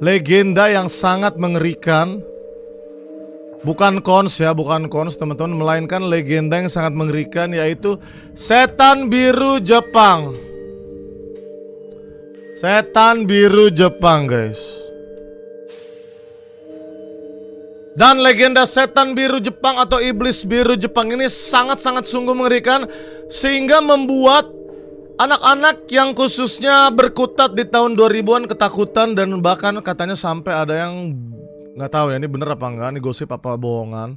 legenda yang sangat mengerikan. Bukan kons ya, bukan kons teman-teman, melainkan legenda yang sangat mengerikan yaitu setan biru Jepang. Setan biru Jepang, guys. Dan legenda setan biru Jepang atau iblis biru Jepang ini sangat-sangat sungguh mengerikan sehingga membuat anak-anak yang khususnya berkutat di tahun 2000-an ketakutan dan bahkan katanya sampai ada yang nggak tahu ya ini bener apa enggak, ini gosip apa bohongan.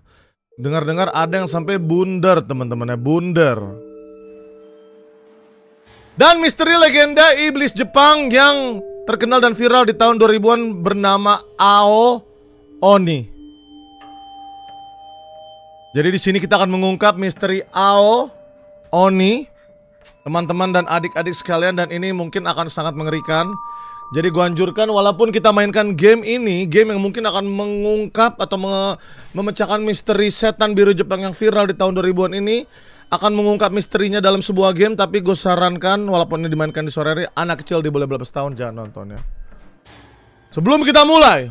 Dengar-dengar ada yang sampai bundar teman-temannya, bundar. Dan misteri legenda iblis Jepang yang terkenal dan viral di tahun 2000-an bernama Ao Oni. Jadi di sini kita akan mengungkap misteri Ao Oni, teman-teman dan adik-adik sekalian dan ini mungkin akan sangat mengerikan. Jadi gua anjurkan walaupun kita mainkan game ini, game yang mungkin akan mengungkap atau me memecahkan misteri setan biru Jepang yang viral di tahun 2000-an ini akan mengungkap misterinya dalam sebuah game tapi gue sarankan walaupun ini dimainkan di sore hari anak kecil di boleh belas tahun jangan nonton ya. Sebelum kita mulai,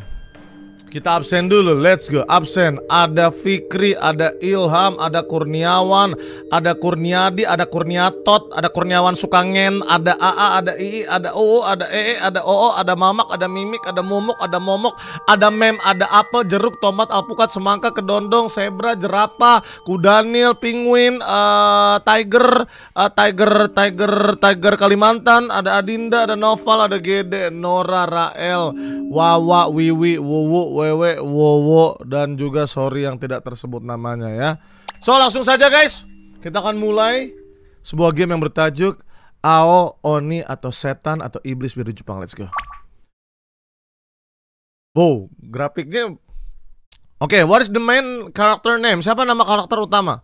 kita absen dulu, let's go. Absen. Ada Fikri, ada Ilham, ada Kurniawan, ada Kurniadi, ada Kurniatot, ada Kurniawan Sukangen, ada AA, ada II, ada OO, ada EE, ada OO, ada Mamak, ada Mimik, ada Momok, ada Momok, ada Mem, ada apel, jeruk, tomat, alpukat, semangka, kedondong, zebra, jerapah, kudanil, penguin, uh, tiger, uh, tiger, tiger, tiger Kalimantan, ada Adinda, ada Noval, ada Gede, Nora, Rael, Wawa, Wiwi, Wuwu, Wewe, Wowo dan juga sorry yang tidak tersebut namanya ya. So langsung saja guys, kita akan mulai sebuah game yang bertajuk Ao Oni atau Setan atau Iblis Biru Jepang. Let's go. Wow, grafiknya Oke, okay, what is the main character name? Siapa nama karakter utama?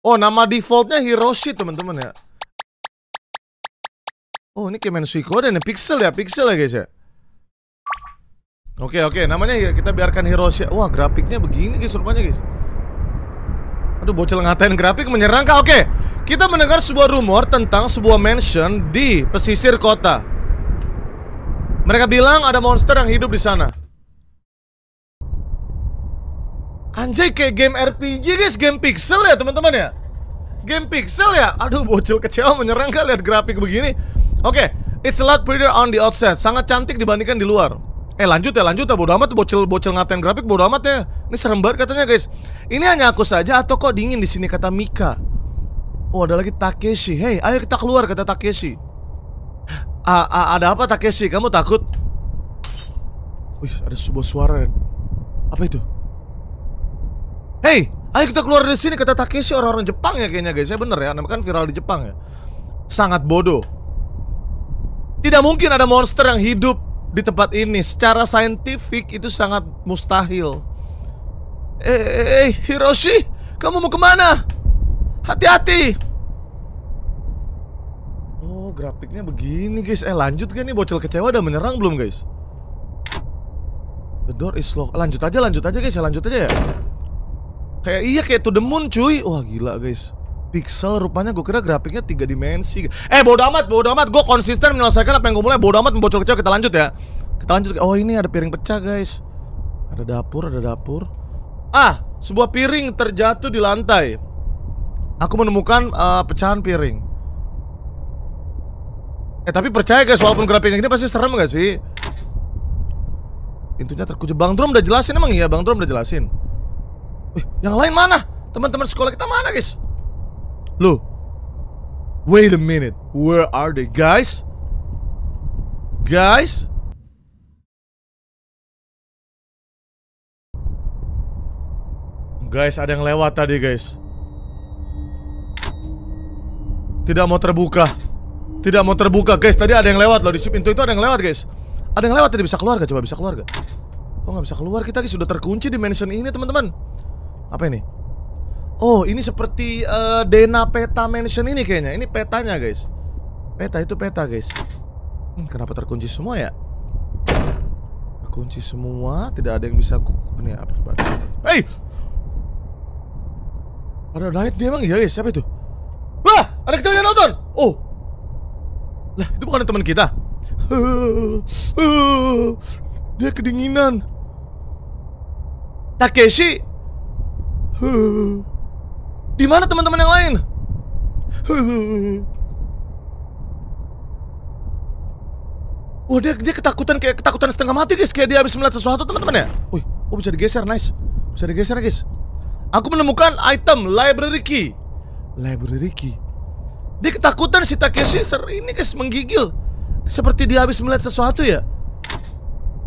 Oh, nama defaultnya Hiroshi teman-teman ya. Oh, ini Kemen Suiko dan pixel ya, pixel ya guys ya. Oke oke, namanya kita biarkan Hiroshi. Wah grafiknya begini guys rupanya guys. Aduh bocil ngatain grafik menyerang kah? Oke, kita mendengar sebuah rumor tentang sebuah mansion di pesisir kota. Mereka bilang ada monster yang hidup di sana. Anjay kayak game RPG guys, game pixel ya teman-teman ya. Game pixel ya. Aduh bocil kecewa menyerang kah lihat grafik begini. Oke, it's a lot prettier on the outside. Sangat cantik dibandingkan di luar. Eh lanjut ya lanjut ya bodo amat bocil bocil ngatain grafik bodo amat ya. Ini serem banget katanya guys. Ini hanya aku saja atau kok dingin di sini kata Mika. Oh ada lagi Takeshi. Hey ayo kita keluar kata Takeshi. A -a ada apa Takeshi? Kamu takut? Wih ada sebuah suara. Apa itu? Hey ayo kita keluar dari sini kata Takeshi orang-orang Jepang ya kayaknya guys. Ya bener ya. Namanya kan viral di Jepang ya. Sangat bodoh. Tidak mungkin ada monster yang hidup di tempat ini secara saintifik itu sangat mustahil. Eh, eh, eh Hiroshi, kamu mau ke mana? Hati-hati. Oh, grafiknya begini guys. Eh, lanjut kan nih bocil kecewa udah menyerang belum guys? The door is locked. Lanjut aja, lanjut aja guys ya, lanjut aja ya. Kayak iya kayak to the moon cuy. Wah gila guys. Pixel rupanya gue kira grafiknya tiga dimensi. Eh bodo amat, bodo amat. Gue konsisten menyelesaikan apa yang gue mulai. Bodo amat membocor kecil kita lanjut ya. Kita lanjut Oh ini ada piring pecah guys. Ada dapur, ada dapur. Ah, sebuah piring terjatuh di lantai. Aku menemukan uh, pecahan piring. Eh tapi percaya guys Walaupun grafiknya ini pasti serem gak sih? Pintunya terkunci. Bang Drum udah jelasin emang iya? Bang Drum udah jelasin? Wih, yang lain mana? Teman-teman sekolah kita mana guys? Loh Wait a minute Where are they guys? Guys? Guys ada yang lewat tadi guys Tidak mau terbuka Tidak mau terbuka guys Tadi ada yang lewat loh Di pintu itu ada yang lewat guys Ada yang lewat tadi bisa keluar gak? Coba bisa keluar gak? Oh nggak bisa keluar kita guys Sudah terkunci di mansion ini teman-teman Apa ini? Oh, ini seperti uh, Dena Peta Mansion ini kayaknya. Ini petanya, guys. Peta itu peta, guys. Hmm, kenapa terkunci semua ya? Terkunci semua, tidak ada yang bisa ini apa? Hey! Ada night dia emang iya, guys. Siapa itu? Wah, ada kita yang nonton. Oh. Lah, itu bukan teman kita. Dia kedinginan. Takeshi. Di mana teman-teman yang lain? Oh dia dia ketakutan kayak ketakutan setengah mati guys kayak dia habis melihat sesuatu teman-teman ya. Wih, oh bisa digeser nice, bisa digeser guys. Aku menemukan item library key. Library key. Dia ketakutan si Takeshi ser ini guys menggigil. Seperti dia habis melihat sesuatu ya.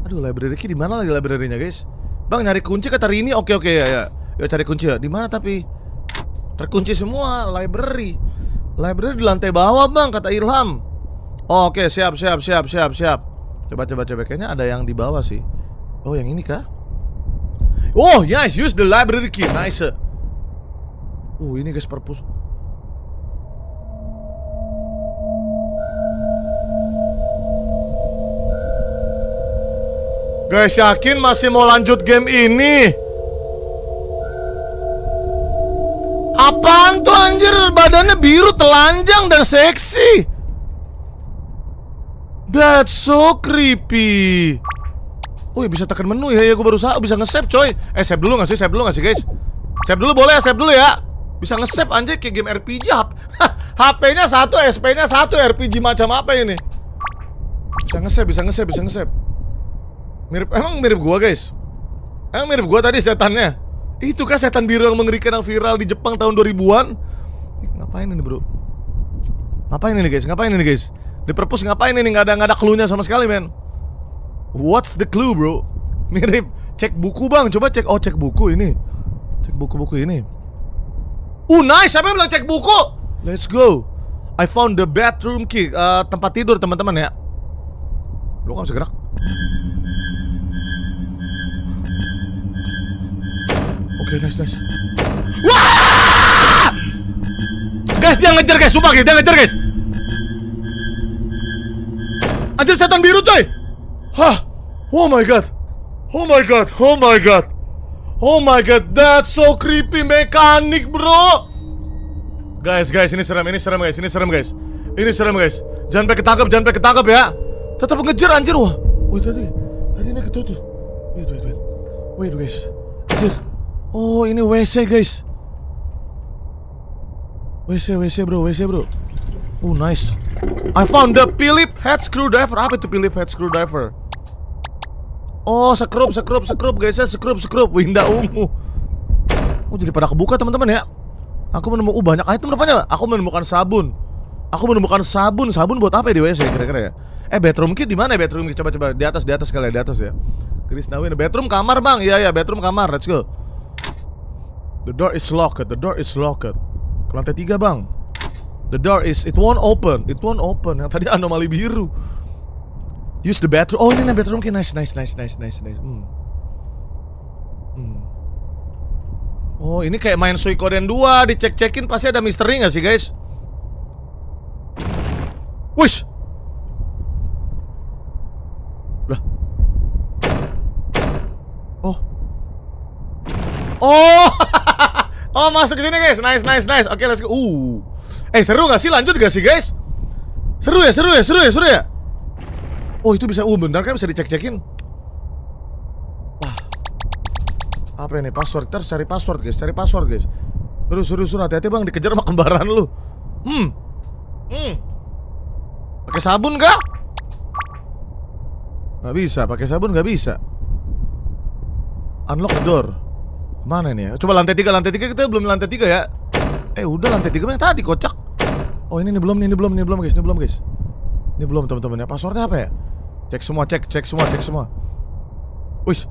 Aduh library key di mana lagi library-nya guys? Bang nyari kunci kata Rini oke oke ya ya. Ya cari kunci ya. Di mana tapi? Terkunci semua library. Library di lantai bawah bang kata Ilham. Oh, Oke, siap, siap, siap, siap, siap. Coba, coba, coba. Kayaknya ada yang di bawah sih. Oh, yang ini kah? Oh, yes, use the library key. Nice. Uh, ini guys perpus. Guys, yakin masih mau lanjut game ini? Apaan tuh anjir? Badannya biru, telanjang, dan seksi. That's so creepy. Oh ya bisa tekan menu ya, ya gue baru bisa nge-save coy. Eh save dulu gak sih, save dulu gak sih guys? Save dulu boleh ya, save dulu ya. Bisa nge-save anjir kayak game RPG HP-nya satu, SP-nya satu RPG macam apa ini? Bisa nge-save, bisa nge-save, bisa nge-save. Mirip, emang mirip gua guys? Emang mirip gua tadi setannya Itu kan setan biru yang mengerikan yang viral di Jepang tahun 2000-an Ngapain ini bro? Ngapain ini guys? Ngapain ini guys? Di perpus ngapain ini? Nggak ada nggak ada clue-nya sama sekali, men. What's the clue, bro? Mirip. Cek buku, Bang. Coba cek. Oh, cek buku ini. Cek buku-buku ini. Uh, nice. Siapa yang bilang cek buku? Let's go. I found the bathroom key. Uh, tempat tidur, teman-teman ya. Lu kan bisa gerak. Oke, okay, nice, nice. Wah! Guys, dia ngejar, guys. Sumpah, guys. Dia ngejar, guys. Anjir setan biru coy. Hah. Oh my god. Oh my god. Oh my god. Oh my god. That's so creepy Mekanik bro. Guys guys ini serem Ini serem guys Ini serem guys. Ini serem guys. Jangan sampai ketangkep Jangan sampai ketangkep ya. Tetap ngejar anjir Wah. Wait tadi. Tadi ini ketutup Wait wait wait Wait guys. Anjir Oh ini WC guys WC WC bro WC bro Oh nice I found the Philip head screwdriver. Apa itu Philip head screwdriver? Oh, sekrup, sekrup, sekrup, guys. Ya, sekrup, sekrup. Winda ungu. Oh, jadi pada kebuka teman-teman ya. Aku menemukan uh, banyak item rupanya. Aku menemukan sabun. Aku menemukan sabun. Sabun buat apa ya di WC kira-kira ya? Eh, bedroom kit di mana ya bedroom kit? Coba coba di atas, di atas kali ya, di atas ya. Chris Nawin, bedroom kamar, Bang. Iya, iya, bedroom kamar. Let's go. The door is locked. The door is locked. Ke lantai tiga, Bang. The door is it won't open. It won't open. Yang tadi anomali biru. Use the bathroom. Oh, ini nih bathroom. Okay, nice, nice, nice, nice, nice, nice. Hmm. Hmm. Oh, ini kayak main Suikoden 2 dicek-cekin pasti ada misteri nggak sih, guys? Wish. Oh. Oh. oh, masuk ke sini, guys. Nice, nice, nice. Oke, okay, let's go. Uh. Eh seru gak sih? Lanjut gak sih guys? Seru ya, seru ya, seru ya, seru ya Oh itu bisa, uh bentar kan bisa dicek-cekin Wah Apa ini, password, kita cari password guys Cari password guys Seru, seru, seru, hati-hati bang, dikejar sama kembaran lu Hmm Hmm Pakai sabun gak? Gak bisa, pakai sabun gak bisa Unlock door Mana ini ya? Coba lantai tiga, lantai tiga kita belum lantai tiga ya? Eh udah lantai tiga yang tadi kocak. Oh ini, ini belum, ini belum, ini belum guys, ini belum guys. Ini belum teman-teman ya. Passwordnya apa ya? Cek semua, cek, cek semua, cek semua. Wih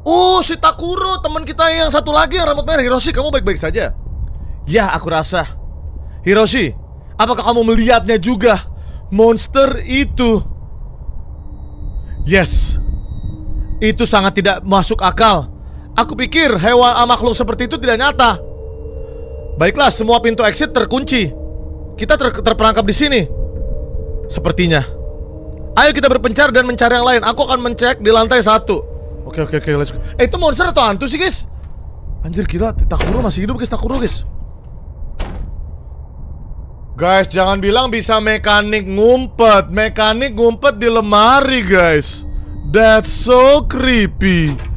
Oh si Takuro teman kita yang satu lagi yang rambut merah. Hiroshi kamu baik-baik saja? Ya aku rasa. Hiroshi Apakah kamu melihatnya juga? Monster itu. Yes. Itu sangat tidak masuk akal Aku pikir hewan makhluk seperti itu tidak nyata Baiklah, semua pintu exit terkunci. Kita ter terperangkap di sini. Sepertinya. Ayo kita berpencar dan mencari yang lain. Aku akan mencek di lantai satu. Oke, oke, oke, let's go. Eh, itu monster atau hantu sih, guys? Anjir, gila. Takuro masih hidup, guys. Takuro, guys. Guys, jangan bilang bisa mekanik ngumpet. Mekanik ngumpet di lemari, guys. That's so creepy.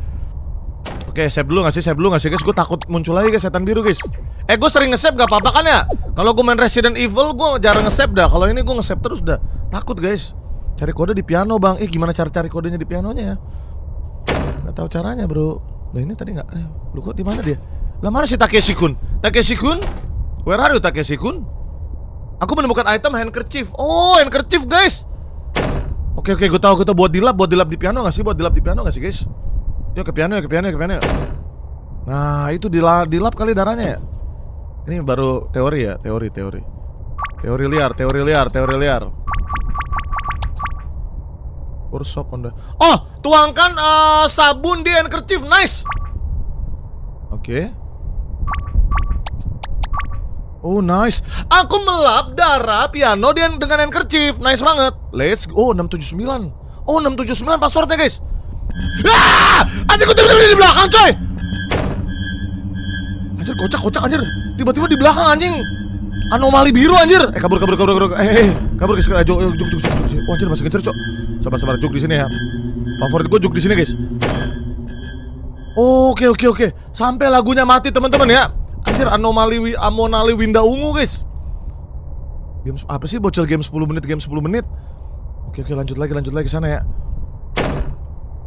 Oke, save dulu gak sih? Save dulu gak sih, guys? Gue takut muncul lagi, guys, setan biru, guys. Eh, gue sering nge-save gak apa-apa kan ya? Kalau gue main Resident Evil, gue jarang nge-save dah. Kalau ini gue nge-save terus dah. Takut, guys. Cari kode di piano, bang. Eh, gimana cara cari kodenya di pianonya ya? Gak tahu caranya, bro. Nah, ini tadi nggak? Eh, lu kok di mana dia? Lah mana si Takeshi Kun? Takeshi Kun? Where are you, Takeshi Kun? Aku menemukan item handkerchief. Oh, handkerchief, guys. Oke, oke, gue tahu, gue tahu buat dilap, buat dilap di piano gak sih? Buat dilap di piano gak sih, guys? Yuk ke piano, ke piano, ke piano. Nah, itu dilap, dilap kali darahnya ya. Ini baru teori ya, teori, teori. Teori liar, teori liar, teori liar. Workshop Honda. Oh, tuangkan uh, sabun di handkerchief. Nice. Oke. Okay. Oh, nice. Aku melap darah piano dia dengan handkerchief. Nice banget. Let's go. Oh, 679. Oh, 679 passwordnya, guys. Ah! Anjir, gue tiba-tiba di belakang, coy. Anjir, kocak, kocak, anjir. Tiba-tiba di belakang, anjing. Anomali biru, anjir. Eh, kabur, kabur, kabur, kabur. Eh, eh, kabur, guys. Juk, juk, juk, juk, juk. Oh, anjir, masih kejar, cok. Sabar, sabar, juk di sini ya. Favorit gue juk di sini, guys. Oke, oke, oke. Sampai lagunya mati, teman-teman ya. Anjir, anomali, amonali winda ungu, guys. Game apa sih bocil game 10 menit, game 10 menit? Oke, oke, lanjut lagi, lanjut lagi sana ya.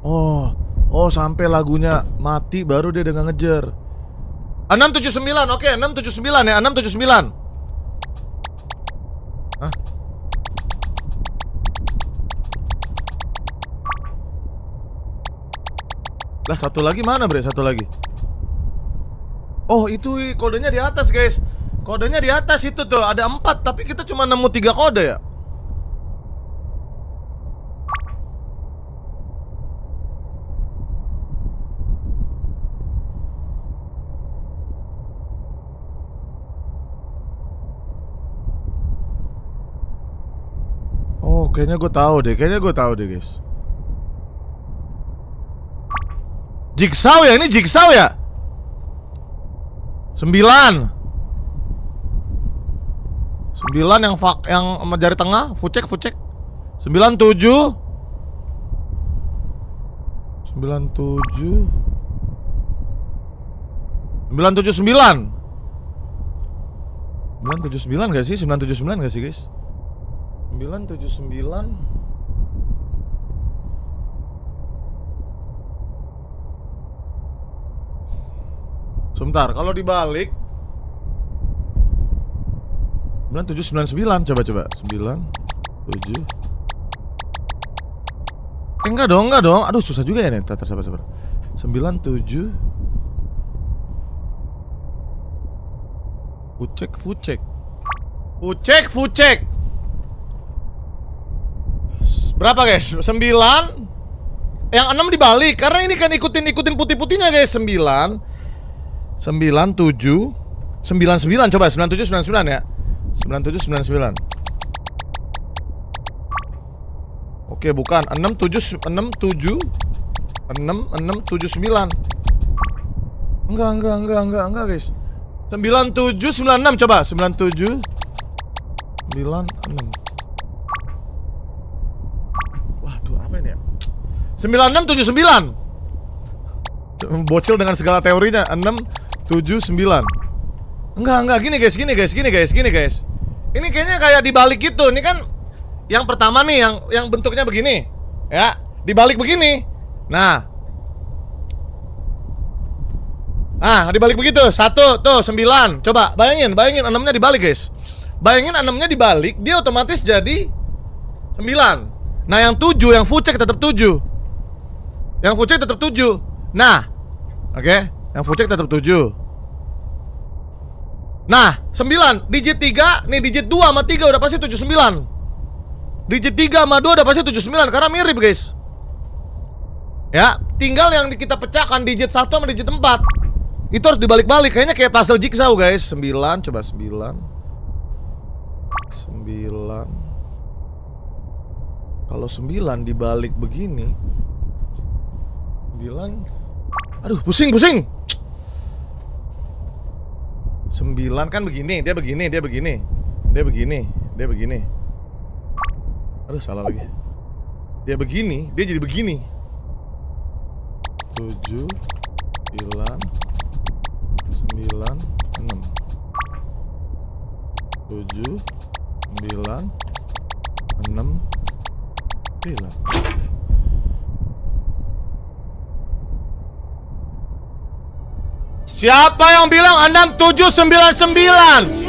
Oh, oh sampai lagunya mati baru dia dengan ngejar. 679, oke, 679 ya, 679. Hah? Lah satu lagi mana bre? Satu lagi. Oh itu kodenya di atas guys. Kodenya di atas itu tuh ada empat tapi kita cuma nemu tiga kode ya. Oh, kayaknya gue tahu deh. Kayaknya gue tahu deh, guys. Jigsaw ya? Ini jigsaw ya? Sembilan Sembilan yang fak yang jari tengah Fucek fucek Sembilan tujuh Sembilan tujuh Sembilan tujuh sembilan Sembilan tujuh sembilan gak sih? Sembilan tujuh sembilan gak sih guys? 979 Sebentar, kalau dibalik 9799 coba coba 97 Eh enggak dong, enggak dong. Aduh susah juga ya nih. Tar, sabar sabar. 97 Fucek, fucek. Fucek, fucek. Berapa guys? 9 Yang 6 dibalik. Karena ini kan ikutin-ikutin putih-putihnya guys. 9 9, 7 99 coba. 97, 99 ya. 97, 99 Oke bukan. 6, 7, 6, 7 6, 6, 7, 9 Enggak, enggak, enggak, enggak, enggak guys. 97, 96 coba. 97 96 9679 Bocil dengan segala teorinya. 679 Enggak, enggak, gini guys, gini guys, gini guys, gini guys. Ini kayaknya kayak dibalik gitu. Ini kan yang pertama nih, yang yang bentuknya begini. Ya, dibalik begini. Nah. Nah, dibalik begitu. Satu, tuh, sembilan. Coba, bayangin, bayangin enamnya dibalik guys. Bayangin enamnya dibalik Dia otomatis jadi Sembilan. Nah, yang tujuh, yang fucek tetap tujuh yang full tetap 7 Nah Oke? Okay? Yang full tetap 7 Nah 9 Digit 3 Nih digit 2 sama 3 udah pasti 79 Digit 3 sama 2 udah pasti 79 Karena mirip guys. Ya Tinggal yang kita pecahkan Digit 1 sama digit 4 Itu harus dibalik-balik. Kayaknya kayak puzzle jigsaw guys. 9 Coba 9 9 Kalau 9 dibalik begini 9 Aduh pusing pusing 9 kan begini Dia begini Dia begini Dia begini, dia begini. Aduh, salah lagi. Dia begini, dia jadi begini. 7 9 9 6 7 9 6 9 Siapa yang bilang 6799?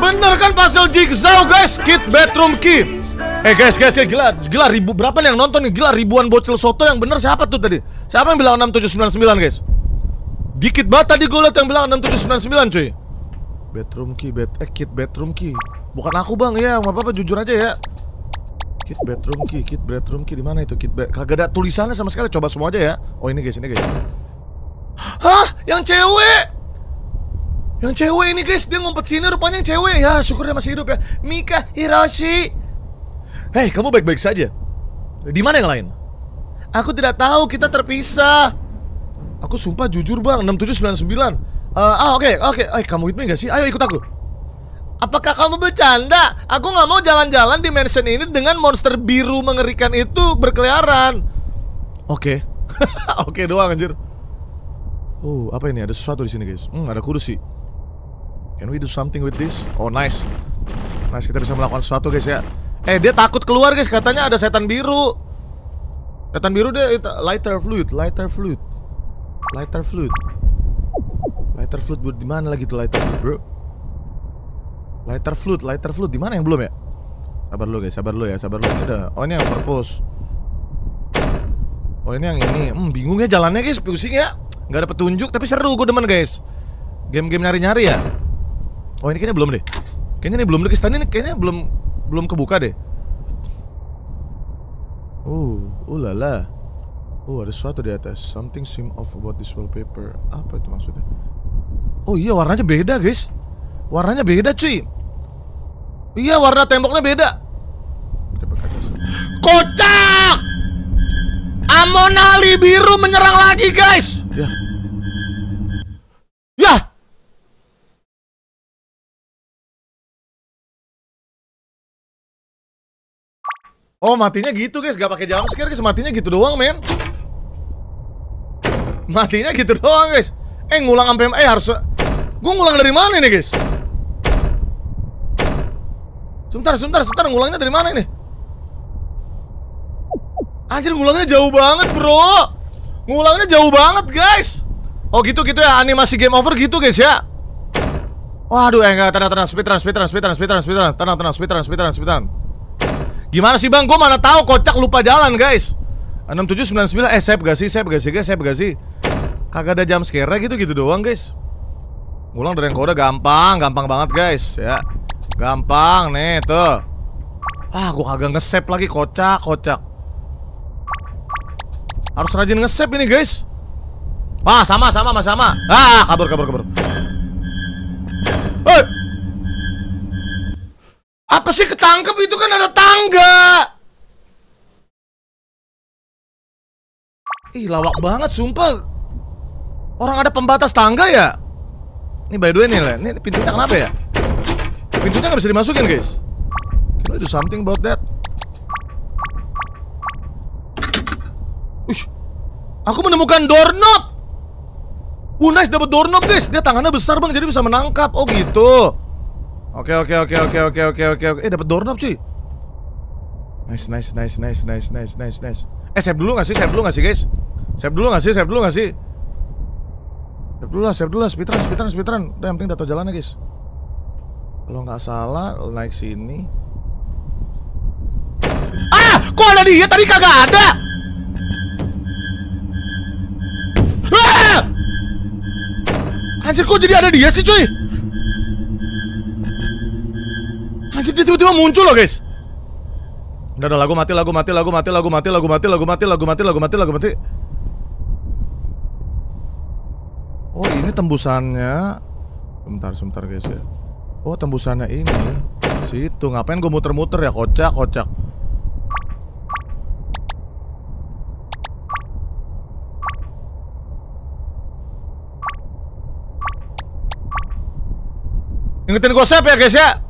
Bener kan puzzle jigsaw guys? Kit bedroom key Eh guys guys guys gila Gila ribu berapa nih yang nonton nih? Gila ribuan bocil soto yang bener siapa tuh tadi? Siapa yang bilang 6799 guys? Dikit banget tadi gue liat yang bilang 6799 cuy. Bedroom key bed Eh kit bedroom key. Bukan aku bang ya nggak apa-apa jujur aja ya. Kit bedroom key Kit bedroom key di mana itu? Kit bed Kagak ada tulisannya sama sekali. Coba semua aja ya. Oh ini guys ini guys Hah? Yang cewek? Yang cewek ini guys, dia ngumpet sini rupanya yang cewek Ya syukur dia masih hidup ya Mika Hiroshi Hei, kamu baik-baik saja Di mana yang lain? Aku tidak tahu, kita terpisah Aku sumpah jujur bang, 6799 uh, Ah oke, oke, okay. eh kamu itu gak sih? Ayo ikut aku Apakah kamu bercanda? Aku nggak mau jalan-jalan di mansion ini dengan monster biru mengerikan itu berkeliaran Oke okay. Oke okay, doang anjir Oh, apa ini? Ada sesuatu di sini, guys. Hmm, ada kursi. Can we do something with this? Oh, nice. Nice, kita bisa melakukan sesuatu, guys ya. Eh, dia takut keluar, guys. Katanya ada setan biru. Setan biru dia lighter fluid, lighter fluid. Lighter fluid. Lighter fluid di mana lagi tuh lighter fluid, bro? Lighter fluid, lighter fluid di mana yang belum ya? Sabar lu guys, sabar lu ya, sabar lu. Ada. Oh, ini yang purpose. Oh, ini yang ini. Hmm, bingung ya jalannya, guys. Pusing ya nggak ada petunjuk tapi seru gue demen guys. Game-game nyari-nyari ya. Oh ini kayaknya belum deh. Kayaknya ini belum deh ini kayaknya belum belum kebuka deh. Uh ulala oh ada sesuatu di atas. Something seem off about this wallpaper. Apa itu maksudnya? Oh iya warnanya beda guys. Warnanya beda cuy. Iya warna temboknya beda. Kocak! Amonali biru menyerang lagi guys. Ya. Oh matinya gitu guys, gak pakai jam scare guys, matinya gitu doang men. Matinya gitu doang guys. Eh ngulang sampai eh harus Gue ngulang dari mana nih guys? Sebentar, sebentar, sebentar, ngulangnya dari mana ini? Anjir ngulangnya jauh banget bro. Ngulangnya jauh banget guys. Oh gitu gitu ya. Animasi game over gitu guys ya. Waduh eh enggak. Tenang tenang. Speedrun speedrun speedrun speedrun speedrun. Tenang tenang. Speedrun speedrun speedrun Gimana sih bang? Gue mana tahu kocak lupa jalan guys. 6799 eh save gak sih? Save gak sih guys? Save gak sih? Kagak ada jam scare gitu gitu doang guys. Ngulang dari yang kode. Gampang Gampang banget guys. Ya. Gampang nih tuh. Ah gue kagak nge-save lagi. Kocak kocak. Harus rajin nge-save ini guys. Wah sama sama mas sama. Ah kabur kabur kabur Apa sih ketangkep itu kan ada tangga Ih lawak banget sumpah Orang ada pembatas tangga ya Ini by the way nih Ini pintunya kenapa ya Pintunya nggak bisa dimasukin guys Can do something about that Ush, aku menemukan doorknob. Uh, nice dapat doorknob, guys. Dia tangannya besar, Bang, jadi bisa menangkap. Oh, gitu. Oke, oke, oke, oke, oke, oke, oke, oke. Eh, dapat doorknob, cuy. Nice, nice, nice, nice, nice, nice, nice, nice. Eh, save dulu gak sih? Save dulu gak sih, guys? Save dulu gak sih? Save dulu gak sih? Save dulu lah, save dulu lah. Speedrun, speedrun, speedrun. Udah, yang penting udah tau jalannya, guys. Kalau nggak salah, naik sini. Ah! Kok ada dia? Tadi kagak ada! Anjir kok jadi ada dia sih cuy Anjir dia tiba-tiba muncul loh guys. Udah udah lagu mati lagu mati lagu mati lagu mati lagu mati lagu mati lagu mati lagu mati lagu mati. Oh ini tembusannya. Sebentar sebentar guys ya. Oh tembusannya ini. Situ ngapain gue muter-muter ya? Kocak kocak. Ingetin gosep ya guys ya.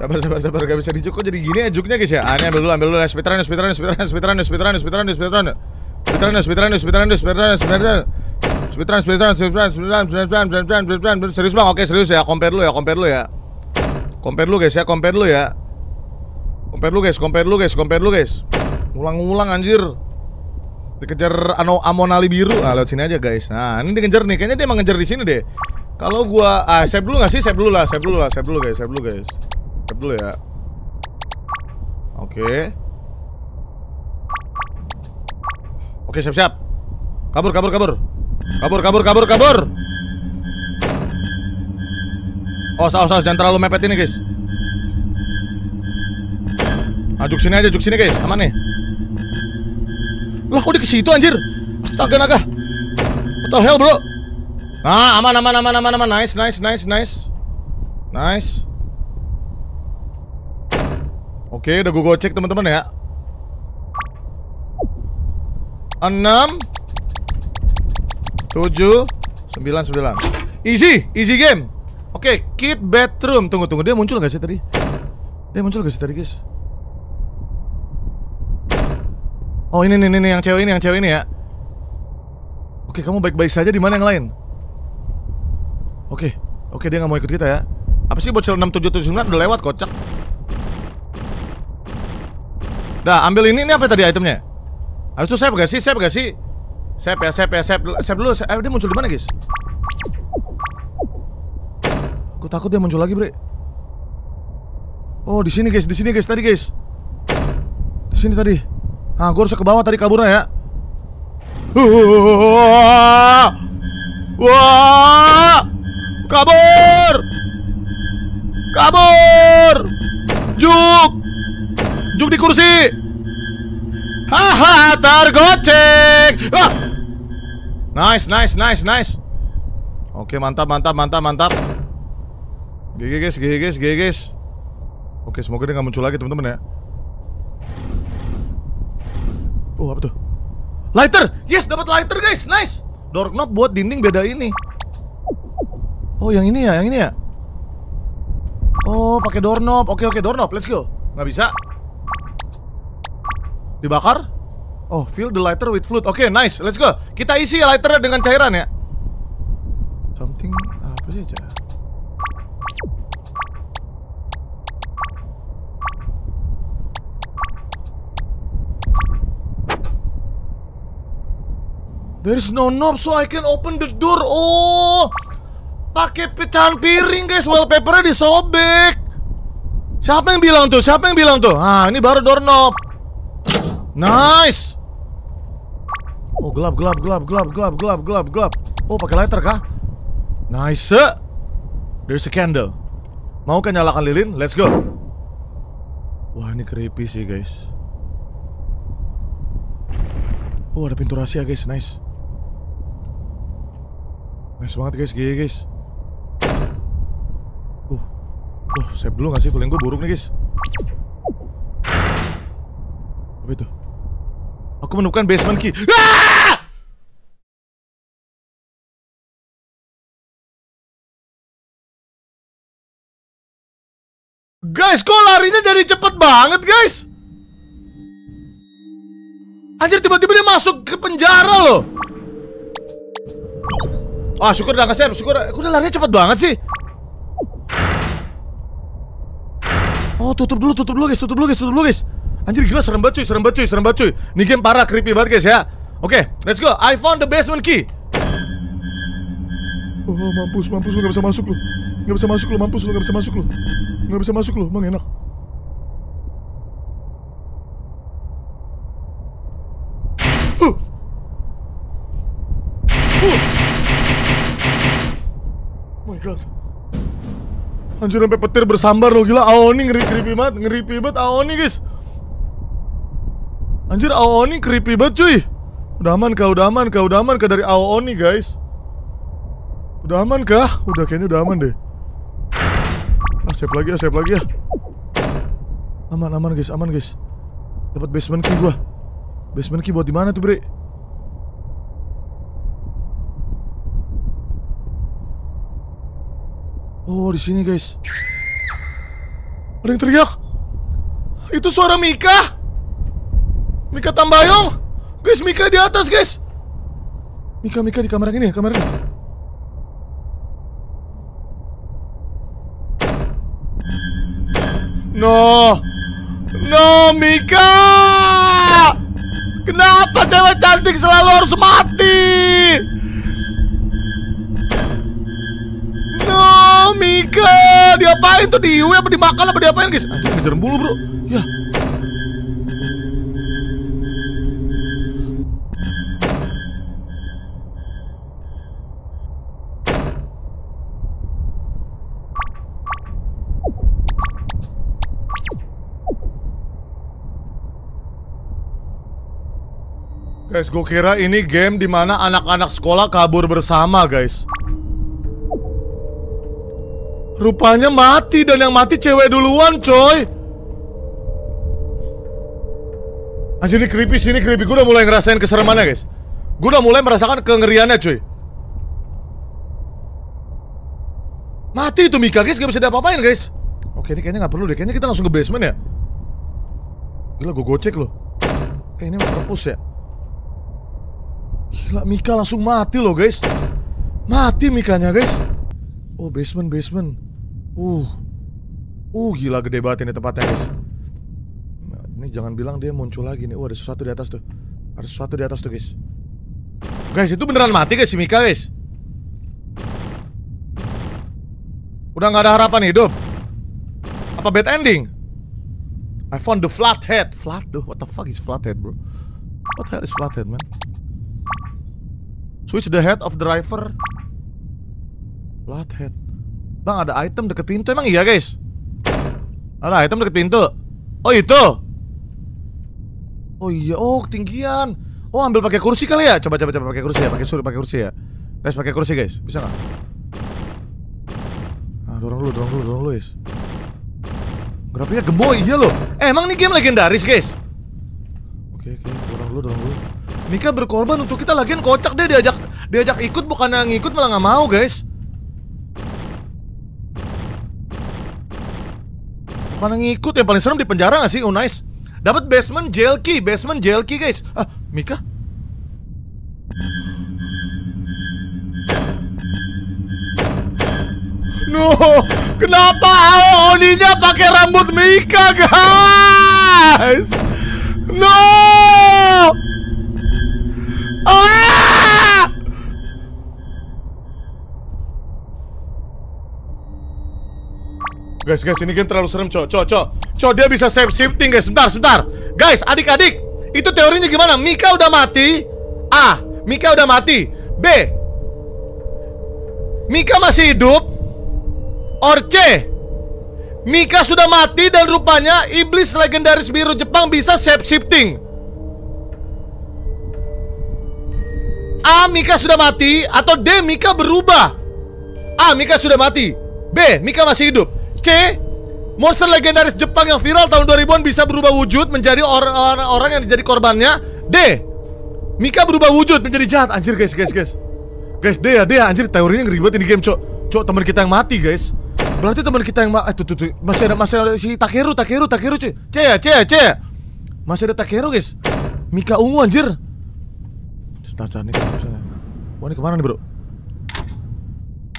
Sabar sabar sabar gak bisa dijuk kok jadi gini ajuknya guys ya. Aneh ambil dulu ambil dulu speedrun speedrun speedrun speedrun speedrun speedrun speedrun. Speedrun speedrun speedrun speedrun speedrun. Speedrun speedrun speedrun speedrun speedrun speedrun speedrun serius Bang. Oke serius ya. Compare lu ya, compare lu ya. Compare lu guys ya, compare lu ya. Compare lu guys, compare lu guys, compare lu guys. Ulang-ulang anjir. Dikejar ano amonali biru. Ah lewat sini aja guys. Nah, ini dikejar nih. Kayaknya dia emang ngejar di sini deh. Kalau gua ah save dulu gak sih? Save dulu lah, save dulu lah, save dulu guys, save dulu guys save dulu ya oke oke siap siap kabur kabur kabur kabur kabur kabur kabur Oh, saus, saus, jangan terlalu mepet ini, guys. Ajuk sini aja, juk sini, guys. Aman nih. Lah kok ke situ anjir? Astaga naga. What the hell, bro? Nah, aman aman aman aman aman. Nice, nice, nice, nice. Nice. Oke, udah gue gocek teman-teman ya. 6 7 9 9. Easy, easy game. Oke, kid bedroom. Tunggu tunggu dia muncul gak sih tadi? Dia muncul gak sih tadi, guys? Oh ini nih, nih yang cewek ini, yang cewek ini ya. Oke, kamu baik-baik saja di mana yang lain? Oke, oke dia nggak mau ikut kita ya. Apa sih bocil 6779 udah lewat kocak. Dah, ambil ini, ini apa tadi itemnya? Harus tuh save gak sih? Save gak sih? Save ya, save ya, save, save dulu. Save. Eh, dia muncul di mana guys? Aku takut dia muncul lagi, bre. Oh, di sini guys, di sini guys, tadi guys. Di sini tadi. Nah, gue harus ke bawah tadi kaburnya ya. Wah! Wah! Kabur! Kabur! Juk! Juk di kursi! Haha, tergocek! Ah! Nice, nice, nice, nice. Oke, mantap, mantap, mantap, mantap. GG guys, GG guys, GG guys. Oke, semoga dia nggak muncul lagi teman-teman ya. Oh apa tuh? Lighter! Yes, dapat lighter guys, nice. Door knob buat dinding beda ini. Oh yang ini ya, yang ini ya. Oh pakai doorknob. Oke oke doorknob, let's go. Nggak bisa. Dibakar? Oh, fill the lighter with fluid. Oke, nice. Let's go. Kita isi lighternya dengan cairan ya. Something apa sih cairan? There is no knob so I can open the door. Oh, pakai pecahan piring guys. Wallpapernya disobek. Siapa yang bilang tuh? Siapa yang bilang tuh? Ah, ini baru doorknob. Nice. Oh, gelap, gelap, gelap, gelap, gelap, gelap, gelap, gelap. Oh, pakai lighter kah? Nice. There's a candle. Mau kan nyalakan lilin? Let's go. Wah, ini creepy sih, guys. Oh, ada pintu rahasia, guys. Nice. Nice banget guys, gini guys Uh, uh, save dulu gak sih? Feeling gue buruk nih guys Apa itu? Aku menemukan basement key. Ah! Guys, kok larinya jadi cepet banget guys? Anjir tiba-tiba dia masuk ke penjara loh. Ah syukur udah nge-save, syukur. Udah larinya cepet banget sih? Oh tutup dulu, tutup dulu guys, tutup dulu guys, tutup dulu guys Anjir gila serem banget cuy, serem banget cuy, serem banget cuy. Ini game parah, creepy banget guys ya. Oke, okay, let's go. I found the basement key. Oh mampus, mampus lu gak bisa masuk lu. Gak bisa masuk lu, mampus lu gak bisa masuk lu. Gak bisa masuk lu, emang enak. Uh. my god. Anjir sampai petir bersambar lo gila. Aoni ngeri creepy banget Ngeri banget Aoni guys Anjir Aoni creepy banget cuy Udah aman kah? Udah aman kah? Udah aman kah dari Aoni guys? Udah aman kah? Udah kayaknya udah aman deh Ah save lagi ya save lagi ya Aman aman guys aman guys Dapat basement key gua Basement key buat di mana tuh bre? Oh, di sini guys. Ada yang teriak. Itu suara Mika. Mika Tambayong. Guys, Mika di atas, guys. Mika, Mika di kamar ini, kamar ini. No. No, Mika. Kenapa cewek cantik selalu harus mati? No, Mika, diapain tuh diiwe apa dimakan apa diapain guys? Anjir ngejar bulu bro. Ya. Guys, gue kira ini game di mana anak-anak sekolah kabur bersama, guys. Rupanya mati dan yang mati cewek duluan coy. Anjir ini creepy sini creepy. Gue udah mulai ngerasain keseremannya guys. Gue udah mulai merasakan kengeriannya cuy Mati itu Mika guys. Gak bisa diapa-apain guys. Oke ini kayaknya gak perlu deh. Kayaknya kita langsung ke basement ya. Gila gue gocek loh. Eh ini mau ya Gila Mika langsung mati loh guys Mati Mikanya guys Oh basement basement Uh, uh gila gede banget ini tempatnya guys. Nah, ini jangan bilang dia muncul lagi nih. Oh ada sesuatu di atas tuh. Ada sesuatu di atas tuh guys. Guys itu beneran mati guys si Mika guys. Udah nggak ada harapan hidup. Apa bad ending? I found the flathead. Flat tuh, what the fuck is flathead bro? What the hell is flathead man? Switch the head of driver. Flathead. Bang ada item deket pintu emang iya guys? Ada item deket pintu. Oh itu. Oh iya. Oh ketinggian. Oh ambil pakai kursi kali ya? Coba coba coba pakai kursi ya pakai suruh pakai kursi ya. Guys pakai kursi guys. Bisa nggak? Ah dorong dulu dorong dulu dorong dulu guys. Grafiknya gemoy iya loh. Eh emang ini game legendaris guys Oke oke. Dorong dulu dorong dulu Mika berkorban untuk kita. Lagian kocak deh diajak diajak ikut. Bukan yang ngikut malah nggak mau guys. Bukan yang ngikut. Yang paling serem di penjara gak sih? Oh nice Dapat basement jail key Basement jail key guys. Ah Mika? No Kenapa Oninya pakai rambut Mika guys No! Ah! Guys, guys, ini game terlalu serem, cok, cok, cok. Cok, dia bisa save shifting, guys. Sebentar, sebentar. Guys, adik-adik Itu teorinya gimana? Mika udah mati. A. Mika udah mati. B. Mika masih hidup. Or C. Mika sudah mati dan rupanya Iblis legendaris biru Jepang bisa save shifting A. Mika sudah mati Atau D. Mika berubah A. Mika sudah mati B. Mika masih hidup C. Monster legendaris Jepang yang viral tahun 2000-an bisa berubah wujud menjadi orang-orang yang jadi korbannya. D. Mika berubah wujud menjadi jahat. Anjir guys, guys, guys. Guys, D ya, D ya. Anjir teorinya ngeri banget ini game, Cok. Cok, teman kita yang mati, guys. Berarti teman kita yang. Eh, tuh, tuh, tuh. Masih ada masih ada si Takeru, Takeru, Takeru, cuy. C ya, C ya, C ya. Masih ada Takeru, guys. Mika ungu anjir. Sebentar, nih. Wah, ini ke mana nih, Bro?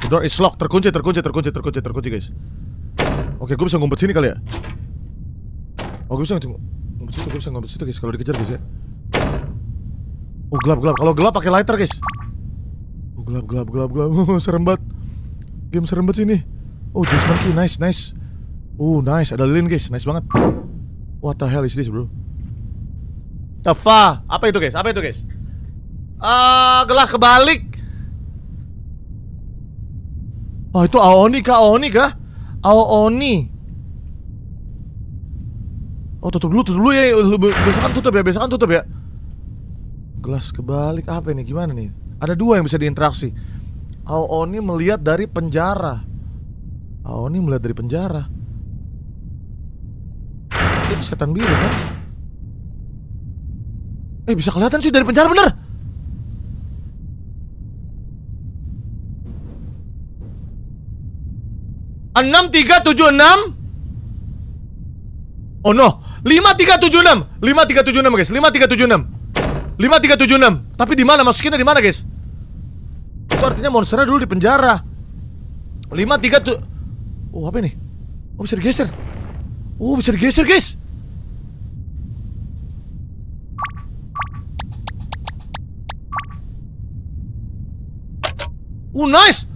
The door is locked, terkunci, terkunci, terkunci, terkunci, terkunci, guys. Oke, gue bisa ngumpet sini kali ya. Oh, gue bisa ngumpet situ, gue bisa ngumpet situ guys. Kalau dikejar guys ya. Oh gelap gelap. Kalau gelap pakai lighter guys. Oh gelap gelap gelap gelap. Serem banget. Game serem banget sini. Oh Just Monkey, nice nice. Oh nice. Ada lilin guys, nice banget. What the hell is this bro? Tafa, apa itu guys? Apa itu guys? Ah, uh, gelah kebalik. Oh itu Aoni kah? Aoni kah? Ao Oni. Oh tutup dulu, tutup dulu ya. Biasa kan tutup ya, biasa kan tutup ya. Gelas kebalik apa ini? Gimana nih? Ada dua yang bisa diinteraksi. Ao Oni melihat dari penjara. Ao Oni melihat dari penjara. Itu setan biru kan? Eh bisa kelihatan sih dari penjara bener. Enam tiga tujuh enam. Oh no, lima tiga tujuh enam, lima tiga tujuh enam guys, lima tiga tujuh enam, lima tiga tujuh enam. Tapi di mana masukinnya di mana guys? Itu artinya monsternya dulu di penjara. Lima tiga tuh. Oh apa ini? Oh bisa digeser. Oh bisa digeser guys. Oh nice.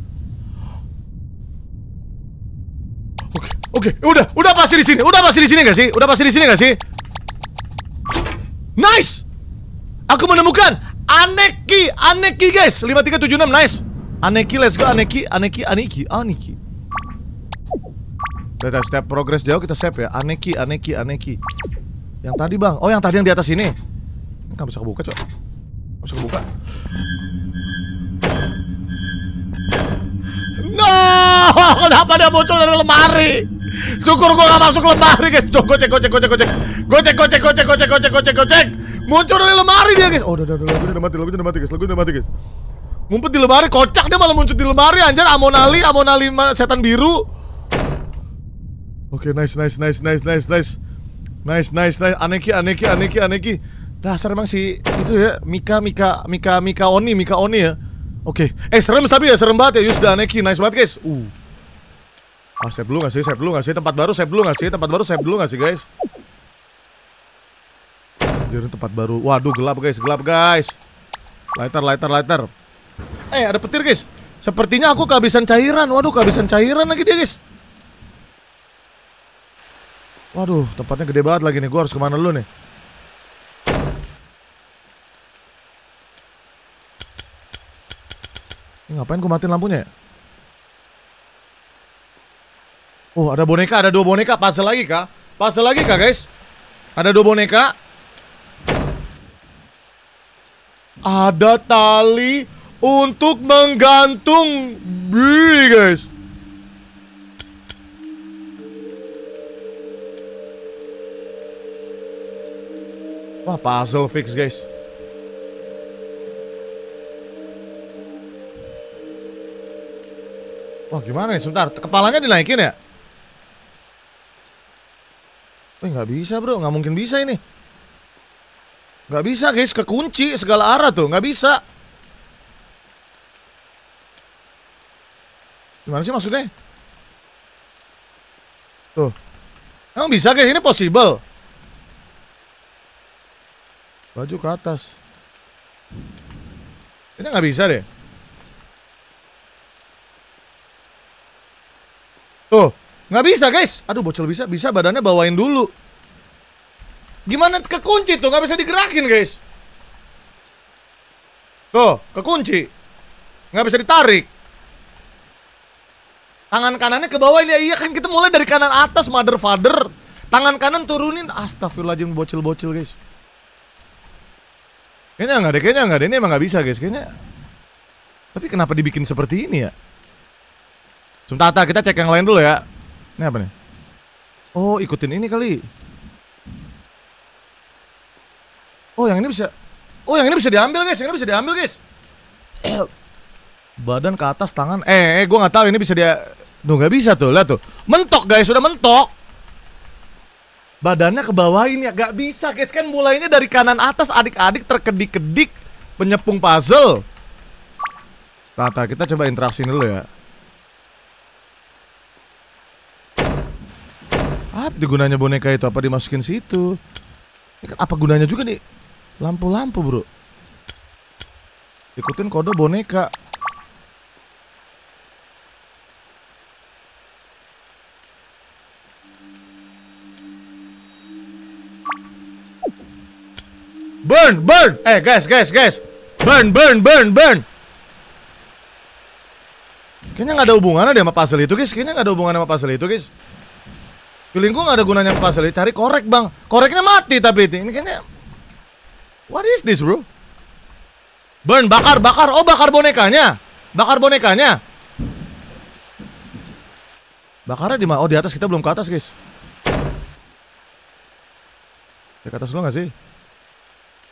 Oke, oke, udah, udah pasti di sini, udah pasti di sini gak sih? Udah pasti di sini gak sih? Nice. Aku menemukan Aneki, Aneki guys, 5376 nice. Aneki, let's go Aneki, Aneki, Aneki, Aneki. Dari step progress jauh kita save ya. Aneki, aneki, aneki. Yang tadi bang. Oh yang tadi yang di atas ini. Ini nggak bisa kebuka cok. Bisa kebuka. No! Kenapa dia muncul dari lemari? Syukur gua gak masuk lemari guys. Cok, gocek, gocek, gocek, gocek. Gocek, gocek, gocek, gocek, gocek, gocek, gocek. Muncul dari lemari dia guys. Oh, udah, udah, udah, lagunya udah mati, lagunya udah mati guys, lagunya udah mati guys. Mumpet di lemari, kocak dia malah muncul di lemari anjir Amonali, Amonali setan biru. Oke, okay, nice, nice, nice, nice, nice, nice. Nice, nice, nice. Aneki, Aneki, Aneki, Aneki. Dasar emang si itu ya, Mika, Mika, Mika, Mika Oni, Mika Oni ya. Oke, okay. eh serem tapi ya serem banget ya Yusda Aneki, nice banget guys. Uh. Ah, save dulu gak sih? Save dulu gak sih? Tempat baru save dulu gak sih? Tempat baru save dulu gak sih guys? Jadi tempat baru. Waduh, gelap guys, gelap guys. Lighter, lighter, lighter. Eh, ada petir guys. Sepertinya aku kehabisan cairan. Waduh, kehabisan cairan lagi dia guys. Waduh, tempatnya gede banget lagi nih. Gue harus ke mana dulu nih? Ini ngapain gue matiin lampunya ya? Oh, ada boneka, ada dua boneka. Puzzle lagi kah? Puzzle lagi kah, guys? Ada dua boneka. Ada tali untuk menggantung biri, guys. Wah, puzzle fix, guys. Wah, gimana nih? Sebentar, kepalanya dinaikin ya? Wih, nggak bisa bro, nggak mungkin bisa ini. Nggak bisa guys, kekunci segala arah tuh, nggak bisa. Gimana sih maksudnya? Tuh. Emang bisa guys, ini possible. Baju ke atas. Ini nggak bisa deh. Tuh, nggak bisa guys. Aduh bocil bisa, bisa badannya bawain dulu. Gimana kekunci tuh, nggak bisa digerakin guys. Tuh, kekunci. Nggak bisa ditarik. Tangan kanannya ke bawah ini, iya kan kita mulai dari kanan atas, mother father. Tangan kanan turunin, astagfirullahaladzim bocil-bocil guys. Kayaknya nggak deh, kayaknya nggak deh. Ini emang nggak bisa guys, kayaknya. Tapi kenapa dibikin seperti ini ya? Sebentar, kita cek yang lain dulu ya. Ini apa nih? Oh, ikutin ini kali. Oh, yang ini bisa. Oh, yang ini bisa diambil, guys. Yang ini bisa diambil, guys. Badan ke atas, tangan. Eh, eh gue nggak tahu ini bisa dia. Duh, nggak bisa tuh. Lihat tuh. Mentok, guys. Sudah mentok. Badannya ke bawah ini ya. Bisa, guys. Kan mulainya dari kanan atas. Adik-adik terkedik-kedik. Penyepung puzzle. Tata, kita coba interaksi dulu ya. Apa gunanya boneka itu? Apa dimasukin situ? Kan apa gunanya juga nih? Lampu-lampu bro Ikutin kode boneka Burn, burn. Eh guys, guys, guys. Burn, burn, burn, burn. Kayaknya nggak ada hubungannya deh sama puzzle itu guys. Kayaknya nggak ada hubungannya sama puzzle itu guys. Feeling gue nggak ada gunanya puzzle itu. Cari korek bang. Koreknya mati tapi ini kayaknya What is this bro? Burn, bakar, bakar. Oh bakar bonekanya. Bakar bonekanya. Bakarnya di mana? Oh di atas. Kita belum ke atas guys. Ke atas lu nggak sih?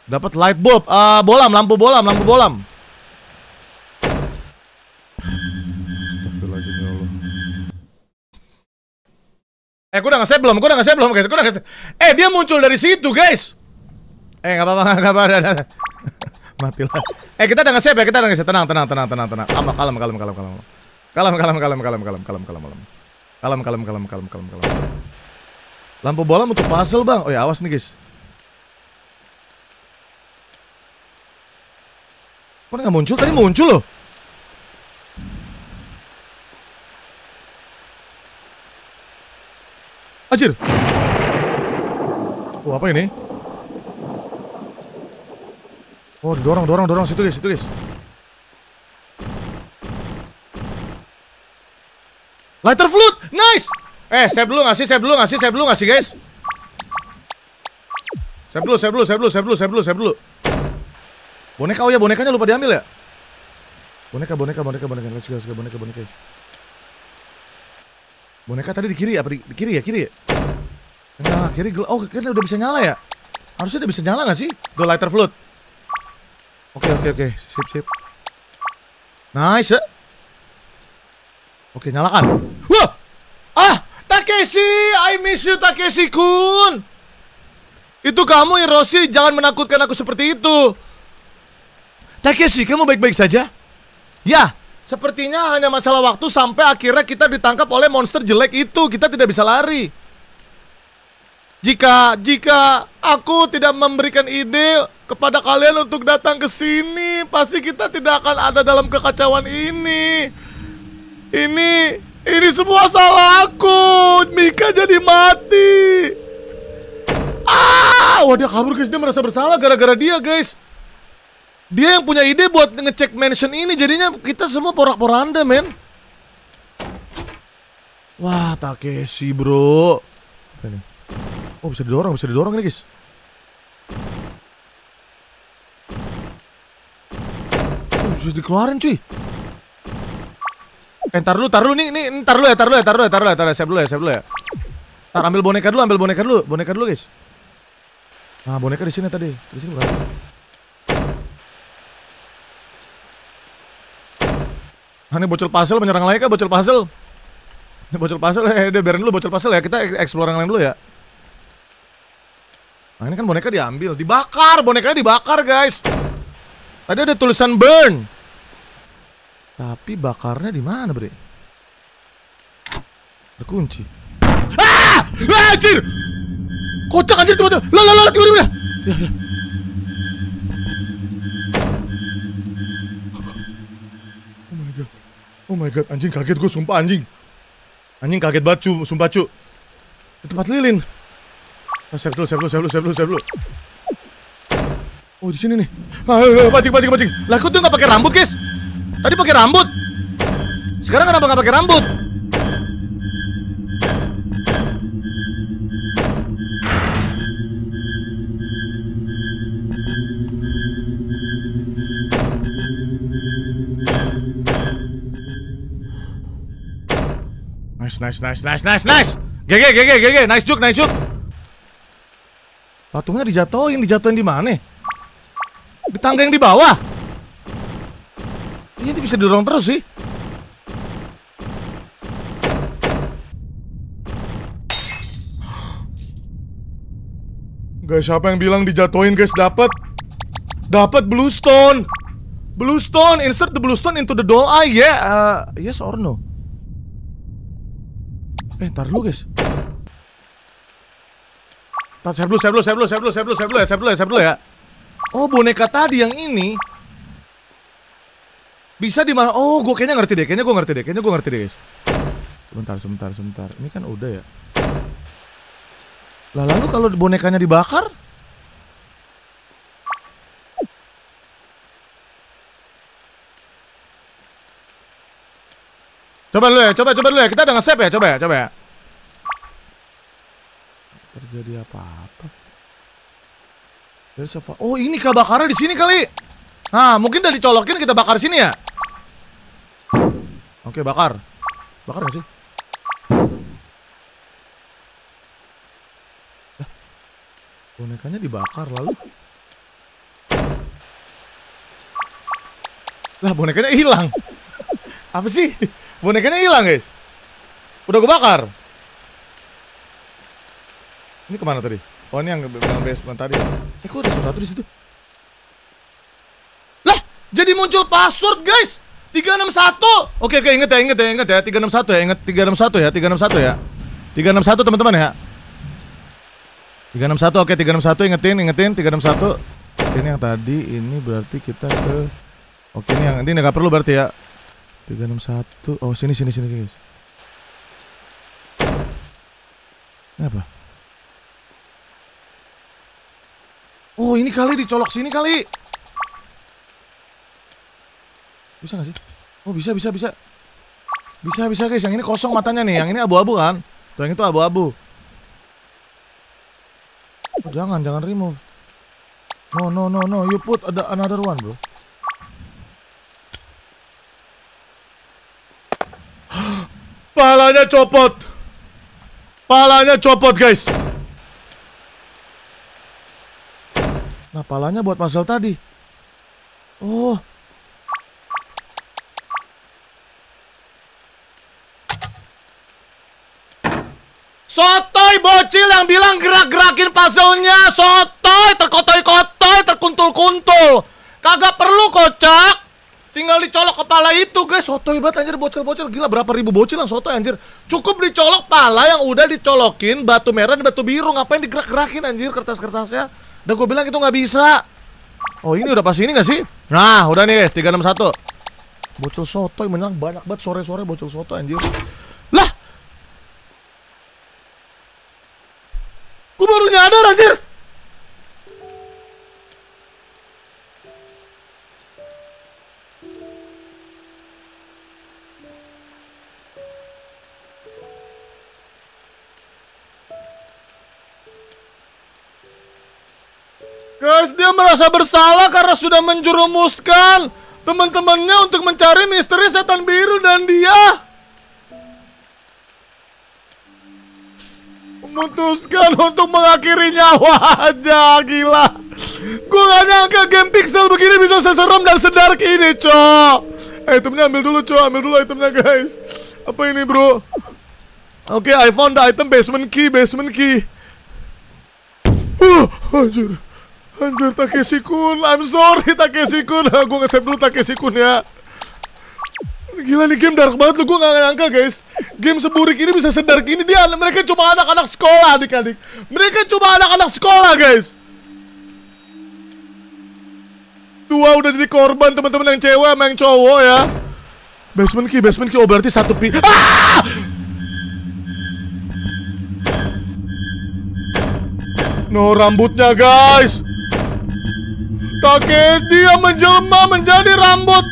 Dapat light bulb, uh, bolam, lampu bolam, lampu bolam. Ya. Eh, gue udah nge belum? Gue udah nge belum, guys? Gue udah nge Eh, dia muncul dari situ, guys. Eh, nggak apa-apa, nggak apa-apa. Mati lah. Eh, kita udah nge ya, kita udah nge Tenang, tenang, tenang, tenang, tenang. Kalem, kalem, kalem, kalem, kalem. Kalem, kalem, kalem, kalem, kalem, kalem, kalem, kalem. Kalem, kalem, kalem, kalem, kalem, kalem. Lampu bolam untuk puzzle, Bang. Oh ya, awas nih, guys. Kok nggak muncul? Tadi muncul loh. Anjir. Oh, apa ini? Oh, dorong, dorong, dorong situ guys, situ guys. Lighter flute, nice. Eh, saya dulu ngasih, saya dulu ngasih, saya dulu ngasih guys. Saya dulu, saya dulu, saya dulu, saya dulu, saya dulu, saya dulu. Boneka, oh ya bonekanya lupa diambil ya? Boneka, boneka, boneka, boneka. Let's go, let's go, boneka, boneka. Boneka tadi di kiri apa di, di kiri ya, kiri ya? Enggak, kiri Oh, kira udah bisa nyala ya? Harusnya udah bisa nyala gak sih? The lighter float. Oke, oke, oke. Sip, sip. Nice. Ya. Oke, nyalakan. Wah! Ah! Takeshi! I miss you, Takeshi-kun! Itu kamu, Hiroshi. Jangan menakutkan aku seperti itu. Takeshi, kamu baik-baik saja? Ya, sepertinya hanya masalah waktu sampai akhirnya kita ditangkap oleh monster jelek itu. Kita tidak bisa lari. Jika jika aku tidak memberikan ide kepada kalian untuk datang ke sini, pasti kita tidak akan ada dalam kekacauan ini. Ini ini semua salah aku. Mika jadi mati. Ah, wah dia kabur guys, dia merasa bersalah gara-gara dia guys. Dia yang punya ide buat ngecek mansion ini Jadinya kita semua porak-poranda men. Wah Takeshi bro. Ini. Oh bisa didorong, bisa didorong nih guys. Oh bisa dikeluarin cuy. Eh ntar dulu, ntar dulu. Nih, nih, ntar dulu ya, ntar dulu ya, ntar dulu ya, ntar dulu ya, ntar dulu ya, siap dulu ya, siap dulu ya. Ntar ambil boneka dulu, ambil boneka dulu, boneka dulu guys. Nah boneka di sini tadi, di sini bukan ini bocil puzzle menyerang lagi kah bocil puzzle? Ini bocil puzzle, eh, deh biarin dulu bocil puzzle ya. Kita explore yang lain dulu ya. Nah, ini kan boneka diambil, dibakar, bonekanya dibakar, guys. Tadi ada tulisan burn. Tapi bakarnya di mana, Bre? Ada kunci. Ah! Ah, anjir! Kocak anjir tiba-tiba. Lah, lah, lah, tiba-tiba. Ya, ya. Oh my god, anjing kaget gue sumpah anjing. Anjing kaget banget cu, sumpah cu. Di tempat lilin. Ah, save dulu, save dulu, save dulu, save dulu, save dulu. Oh, di sini nih. Ah, bajing, bajing, bajing. Lah, kok tuh nggak pakai rambut, guys? Tadi pakai rambut. Sekarang kenapa nggak pakai rambut? Nice, nice, nice, nice, nice, nice. GG, GG, GG. Nice juk, nice juk. Patungnya dijatuhin, dijatuhin di mana? Di tangga yang di bawah. Ini bisa didorong terus sih. Guys, siapa yang bilang dijatuhin guys dapat? Dapat bluestone. Bluestone, insert the bluestone into the doll eye. Yeah, uh, yes or no? Eh, ntar dulu guys. Ntar saya dulu, saya dulu, saya dulu, saya dulu, saya dulu, saya dulu ya, saya dulu ya, saya dulu ya. Oh, boneka tadi yang ini bisa di mana? Oh, gue kayaknya ngerti deh, kayaknya gue ngerti deh, kayaknya gue ngerti deh guys. Sebentar, sebentar, sebentar. Ini kan udah ya. Lah lalu kalau bonekanya dibakar? Coba dulu ya, coba coba dulu ya. Kita udah nge-save ya, coba ya, coba ya. Terjadi apa-apa. There's a fi- Oh, ini kebakarnya di sini kali. Nah, mungkin udah dicolokin kita bakar sini ya. Oke, bakar. Bakar gak sih? Bonekanya dibakar lalu. Lah, bonekanya hilang. Apa sih? Bonekanya hilang, guys. Udah gue bakar. Ini ke mana tadi? Oh, ini yang yang basement tadi. Eh, kok ada sesuatu di situ? Lah, jadi muncul password, guys. 361. Oke, oke, inget ya, inget ya, inget ya. 361 ya, inget 361 ya, 361 ya. 361 teman-teman ya. 361 oke 361 ingetin ingetin 361 ini yang tadi ini berarti kita ke Oke ini yang ini nggak perlu berarti ya 361 Oh sini sini sini guys Ini apa? Oh ini kali dicolok sini kali. Bisa gak sih? Oh bisa bisa bisa. Bisa bisa guys. Yang ini kosong matanya nih. Yang ini abu-abu kan? Tuh yang itu abu-abu. Oh, Jangan jangan remove. No no no no. You put ada another one bro Palanya copot. Palanya copot guys. Nah palanya buat puzzle tadi. Oh. Sotoy bocil yang bilang gerak-gerakin puzzle-nya. Sotoy terkotoy-kotoy terkuntul-kuntul. Kagak perlu kocak Tinggal dicolok kepala itu guys. Sotoy banget anjir bocil-bocil. Gila berapa ribu bocil yang sotoy anjir. Cukup dicolok pala yang udah dicolokin Batu merah dan batu biru. Ngapain digerak-gerakin anjir kertas-kertasnya? Dan gue bilang itu nggak bisa. Oh ini udah pasti ini gak sih? Nah udah nih guys. 361 Bocil sotoy menyerang banyak banget sore-sore bocil sotoy anjir. Lah! Gue baru nyadar anjir Guys, dia merasa bersalah karena sudah menjerumuskan teman-temannya untuk mencari misteri setan biru dan dia memutuskan untuk mengakhiri nyawa aja, gila. Gue gak nyangka game pixel begini bisa seserem dan sedark ini, cok. Eh, itemnya ambil dulu, cok. Ambil dulu itemnya, guys. Apa ini, bro? Oke, I found the item basement key, basement key. Uh, anjir. Anjir Takeshi kun, I'm sorry Takeshi kun Gue nge-save dulu Takeshi kun ya. Gila nih game dark banget lu, gue gak nyangka guys. Game seburik ini bisa sedark ini. Dia, mereka cuma anak-anak sekolah adik-adik. Mereka cuma anak-anak sekolah guys. Tua udah jadi korban teman-teman yang cewek sama yang cowok ya. Basement key, basement key, oh berarti satu pi ah! No rambutnya guys Takeshi dia menjelma menjadi rambut.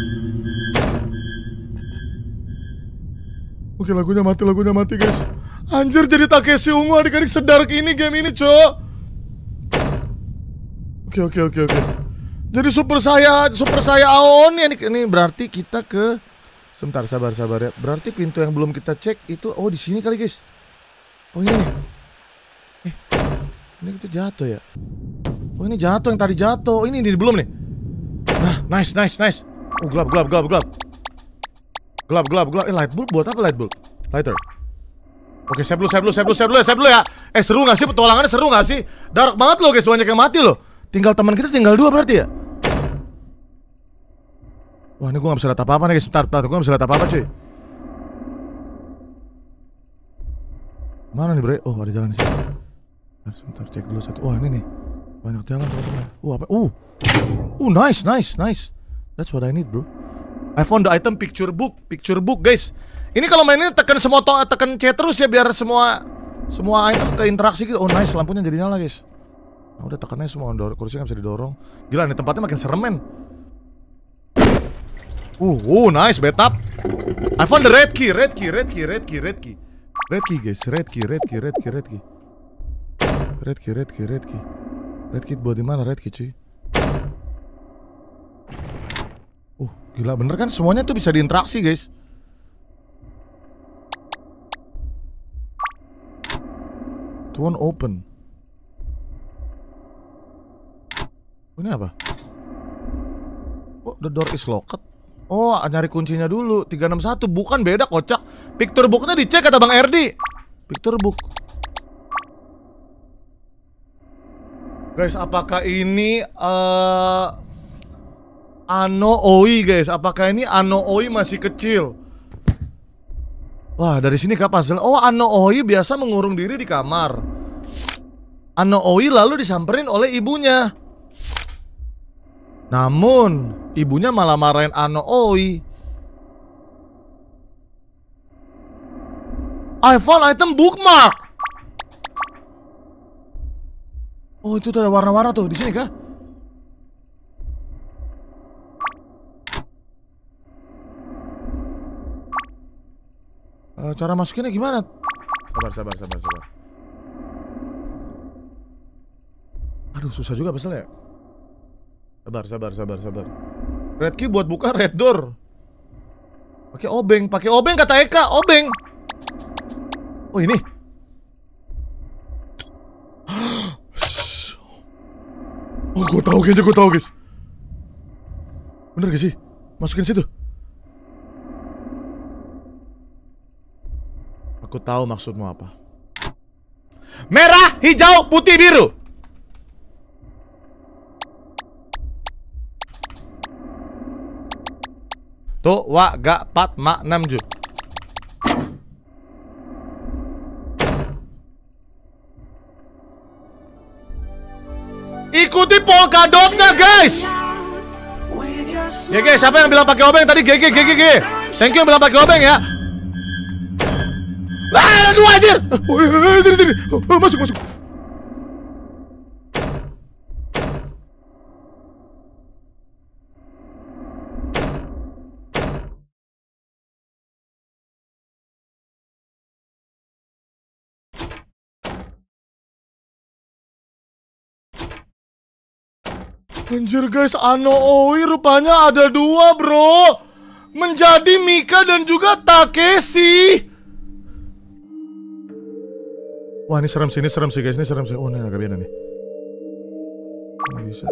Oke lagunya mati lagunya mati guys. Anjir jadi Takeshi ungu adik-adik sedark ini game ini cok. Oke oke oke oke. Jadi super saya super saya Aon ini ini berarti kita ke Sebentar sabar sabar ya. Berarti pintu yang belum kita cek itu oh di sini kali guys. Oh ini nih. Eh ini kita jatuh ya. Oh ini jatuh yang tadi jatuh. Ini, ini belum nih. Nah, nice, nice, nice. Oh gelap, gelap, gelap, gelap. Gelap, gelap, gelap. Eh light bulb buat apa light bulb? Lighter. Oke, save dulu, save dulu, save dulu, save dulu, save dulu ya. Eh seru gak sih petualangannya seru gak sih? Dark banget loh guys, banyak yang mati loh. Tinggal teman kita tinggal dua berarti ya. Wah ini gue gak bisa lihat apa-apa nih guys. Bentar, bentar, gue gak bisa lihat apa-apa cuy. Mana nih bre? Oh ada jalan di sini. Bentar, sebentar cek dulu satu. Wah ini nih. Banyak jalan teman-teman. Uh apa? Uh, uh nice, nice, nice. That's what I need bro. I found the item picture book, picture book guys. Ini kalau main ini tekan semua to tekan C terus ya biar semua semua item ke interaksi gitu. Oh nice, lampunya jadi nyala guys. Nah, udah tekannya semua kursi nggak bisa didorong. Gila nih tempatnya makin serem men. Uh, uh nice, betap. I found the red key, red key, red key, red key, red key. Red key guys, red key, red key, red key. Red key, red key, red key. Red key buat di mana red key cuy? Uh, gila bener kan semuanya tuh bisa diinteraksi guys. Tuan open. Ini apa? Oh, the door is locked. Oh, nyari kuncinya dulu. 361 bukan beda kocak. Picture booknya dicek kata Bang Erdi. Picture book. Guys, apakah ini uh, Ano Oi guys? Apakah ini Ano Oi masih kecil? Wah, dari sini kah? Oh, Ano Oi biasa mengurung diri di kamar. Ano Oi lalu disamperin oleh ibunya. Namun, ibunya malah marahin Ano Oi. I item bookmark. Oh, itu tuh ada warna-warna tuh di sini kah? Uh, cara masukinnya gimana? Sabar, sabar, sabar, sabar. Aduh, susah juga ya. Sabar, sabar, sabar, sabar. Red key buat buka red door. Pakai obeng, pakai obeng kata Eka, obeng. Oh ini. Oh, gue tahu kayaknya gue tahu guys. Bener gak sih? Masukin situ. Aku tahu maksudmu apa. Merah, hijau, putih, biru. Tuh, wa, ga, pat, ma, enam, ju. Ikuti polkadotnya guys. Guys, siapa yang bilang pakai obeng tadi? GG, GG, GG. Thank you yang bilang pakai obeng ya. Ah, ada dua anjir. Oh, masuk, masuk. Anjir guys, Ano Oi rupanya ada dua bro. Menjadi Mika dan juga Takeshi. Wah ini serem sih, ini serem sih guys, ini serem sih. Oh ini agak beda nih. Nggak bisa.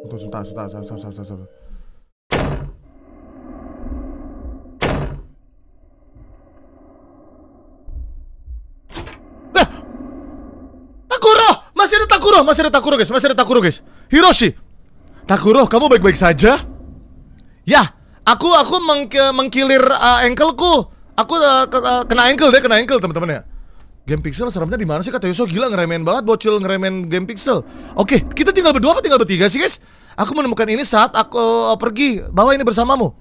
Tunggu sebentar, sebentar, sebentar, sebentar, sebentar. Nah! Takuro! Masih ada Takuro, masih ada Takuro guys, masih ada Takuro guys. Hiroshi. Takuro, kamu baik-baik saja? Ya, aku aku meng mengkilir uh, ankleku. Aku uh, uh, kena ankle deh, kena ankle teman-teman ya. Game Pixel seremnya di mana sih kata Yuso gila ngeremen banget bocil ngeremen Game Pixel. Oke, kita tinggal berdua apa tinggal bertiga sih guys? Aku menemukan ini saat aku uh, pergi. Bawa ini bersamamu.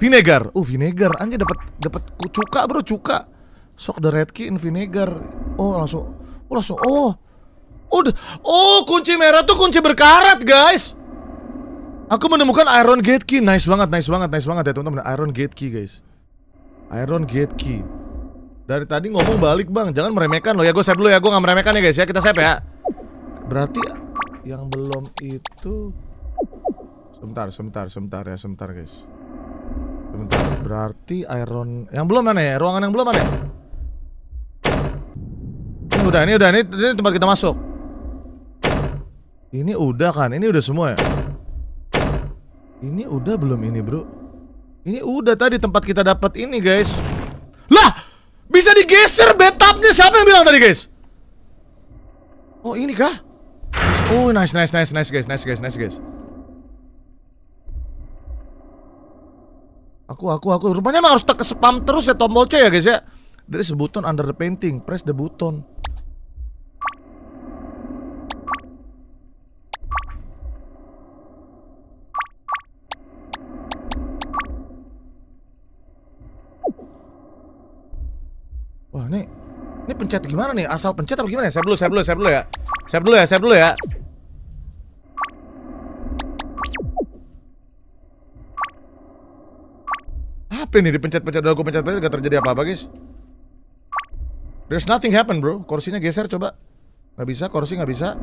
Vinegar. Uh, vinegar. Anjir dapat dapat cuka, Bro, cuka. Sok the red key in vinegar. Oh, langsung Oh langsung oh Udah Oh kunci merah tuh kunci berkarat guys. Aku menemukan iron gate key. Nice banget nice banget nice banget ya teman-teman. Iron gate key guys. Iron gate key. Dari tadi ngomong balik bang. Jangan meremehkan loh ya. Gue save dulu ya. Gue gak meremehkan ya guys ya. Kita save ya. Berarti Yang belum itu Sebentar sebentar sebentar ya Sebentar guys. Sebentar. Berarti iron Yang belum mana ya? Ruangan yang belum mana ya? Udah, ini udah, ini, ini tempat kita masuk. Ini udah kan, ini udah semua ya. Ini udah belum ini bro? Ini udah tadi tempat kita dapat ini guys. Lah, bisa digeser bathtubnya siapa yang bilang tadi guys? Oh ini kah? Oh nice, nice, nice, nice guys, nice guys, nice guys. Aku, aku, aku. Rupanya emang harus tekan spam terus ya tombol C ya guys ya. A button under the painting. Press the button. Wah, ini ini pencet gimana nih? Asal pencet apa gimana ya? Saya dulu, saya dulu, saya dulu ya. Saya dulu ya, saya dulu ya. Apa ini dipencet-pencet? Udah gue pencet-pencet gak terjadi apa-apa, guys. There's nothing happen, bro. Kursinya geser coba. Gak bisa, kursi gak bisa.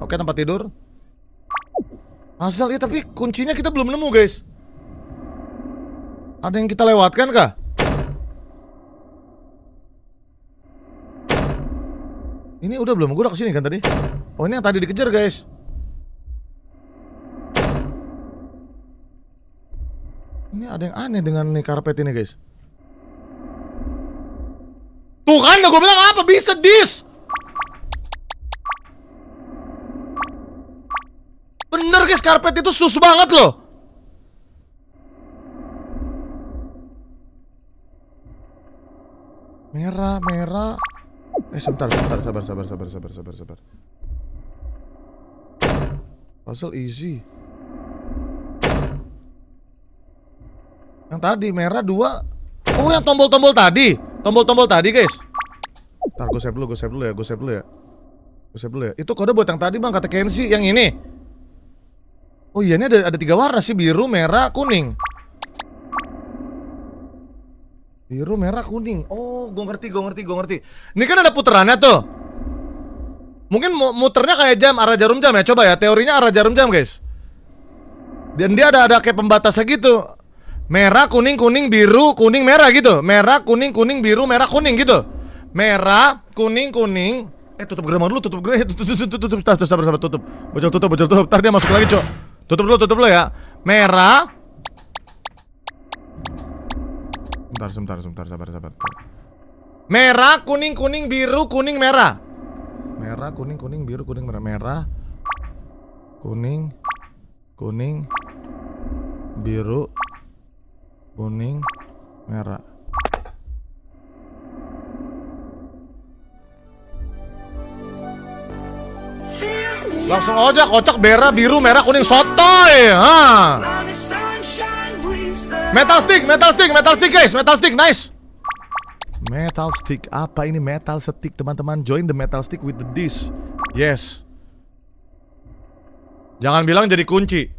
Oke, tempat tidur. Asal ya, tapi kuncinya kita belum nemu, guys. Ada yang kita lewatkan kah? Ini udah belum? Gue udah ke sini kan tadi? Oh ini yang tadi dikejar guys. Ini ada yang aneh dengan nih karpet ini guys. Tuh kan gue bilang apa? Bisa dis. Bener guys karpet itu sus banget loh. Merah merah Eh sebentar sebentar sabar sabar sabar sabar sabar sabar. Puzzle easy. Yang tadi merah dua. Oh yang tombol-tombol tadi. Tombol-tombol tadi guys. Ntar gue save dulu, gue save dulu ya, gue save dulu ya. Gue save dulu ya. Itu kode buat yang tadi bang, kata Kenzi. Yang ini. Oh iya ini ada, ada tiga warna sih. Biru, merah, kuning Biru, merah, kuning. Oh gue ngerti, gue ngerti, gue ngerti. Ini kan ada puterannya tuh. Mungkin muternya kayak jam, arah jarum jam ya. Coba ya, teorinya arah jarum jam guys. Dan dia ada ada kayak pembatasnya gitu. Merah, kuning, kuning, biru, kuning, merah gitu. Merah, kuning, kuning, biru, merah, kuning gitu. Merah, kuning, kuning. Eh tutup gerbang dulu, tutup gerbang. Tutup, tutup, tutup, tutup, tutup, sabar, sabar, tutup. Bocor tutup, bocor tutup. Ntar dia masuk lagi, cok. Tutup dulu, tutup dulu ya. Merah Bentar, sebentar, sebentar, sabar, sabar Merah, kuning, kuning, biru, kuning, merah Merah, kuning, kuning, biru, kuning, merah Merah Kuning Kuning Biru kuning, merah. Langsung aja kocak merah, biru, merah, kuning, sotoy. Ha. Metal stick, metal stick, metal stick guys, metal stick, nice. Metal stick, apa ini metal stick teman-teman? Join the metal stick with the disc. Yes. Jangan bilang jadi kunci.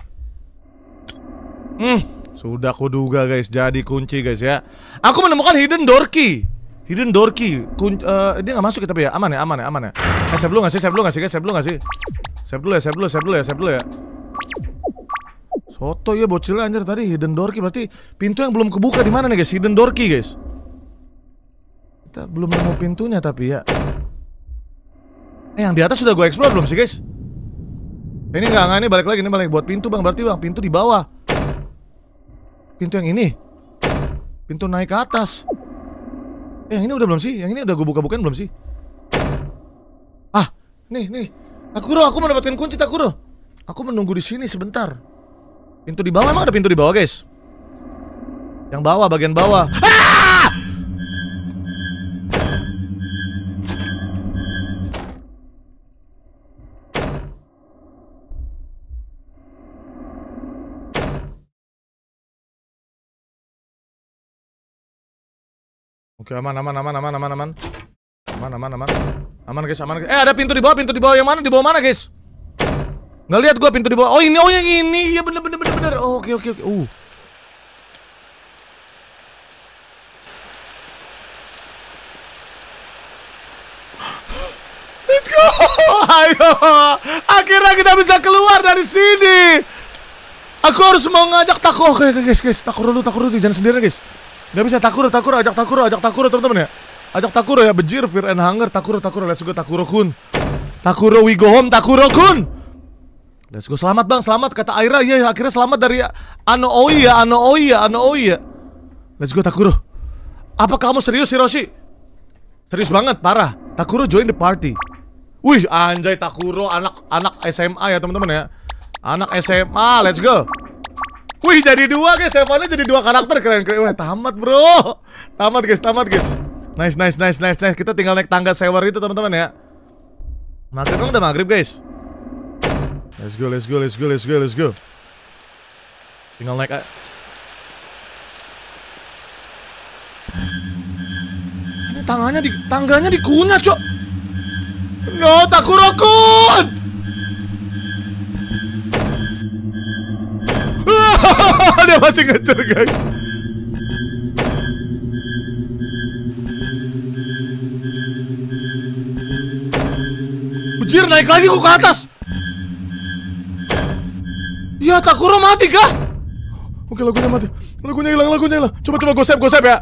Hmm, sudah kuduga guys, jadi kunci guys ya. Aku menemukan hidden door key. Hidden door key. Kun uh, dia nggak masuk ya tapi ya. Aman ya, aman ya, aman ya. Eh, saya belum nggak sih? Saya belum nggak sih guys? Saya belum nggak sih? Saya dulu ya, saya dulu, saya dulu ya, saya dulu ya. Ya bocil anjir tadi hidden door key berarti pintu yang belum kebuka di mana nih guys? Hidden door key guys. Kita belum nemu pintunya tapi ya. Eh yang di atas sudah gue explore belum sih guys? Ini enggak, enggak ini balik lagi ini balik buat pintu bang berarti bang pintu di bawah. Pintu yang ini Pintu naik ke atas Eh yang ini udah belum sih? Yang ini udah gue buka-bukain belum sih? Ah, nih, nih Takuro, aku mendapatkan kunci Takuro Aku menunggu di sini sebentar Pintu di bawah emang ada pintu di bawah, guys? Yang bawah, bagian bawah. Ah! Oke, aman, aman, aman, aman, aman, aman. Aman, aman, aman. Aman, guys, aman. Guys. Eh, ada pintu di bawah, pintu di bawah yang mana? Di bawah mana, guys? Nggak lihat gua pintu di bawah. Oh, ini, oh yang ini. Iya, bener, bener bener. Oh, oke oke oke. Uh. Let's go. Ayo. Akhirnya kita bisa keluar dari sini. Aku harus mau ngajak takut oke guys guys. Takut dulu takut dulu. Jangan sendiri guys. Gak bisa. Takuro, Takuro, ajak Takuro, ajak Takuro teman-teman ya. Ajak Takuro ya, Bejir, Fear and Hunger, Takuro, Takuro, let's go Takuro kun. Takuro we go home, Takuro kun. Let's go, selamat bang, selamat kata Aira, ya akhirnya selamat dari Ano Oi ya, Ano Oi ya, Ano Oi ya. Let's go Takuro. Apa kamu serius Hiroshi? Serius banget, parah. Takuro join the party. Wih, anjay Takuro anak anak SMA ya teman-teman ya. Anak SMA, let's go. Wih jadi dua guys, Evannya jadi dua karakter keren keren. Wah tamat bro, tamat guys, tamat guys. Nice nice nice nice nice. Kita tinggal naik tangga sewer itu teman-teman ya. Maghrib udah maghrib guys. Let's go, let's go, let's go, let's go, let's go. Tinggal naik Ini tangannya di tangganya dikunyah, Cok. No, Takurokun. Dia masih ngejar, guys. Bujir naik lagi ku ke atas. Ya Takuro mati kah? Oke lagunya mati. Lagunya hilang, lagunya hilang. Coba coba gue save ya.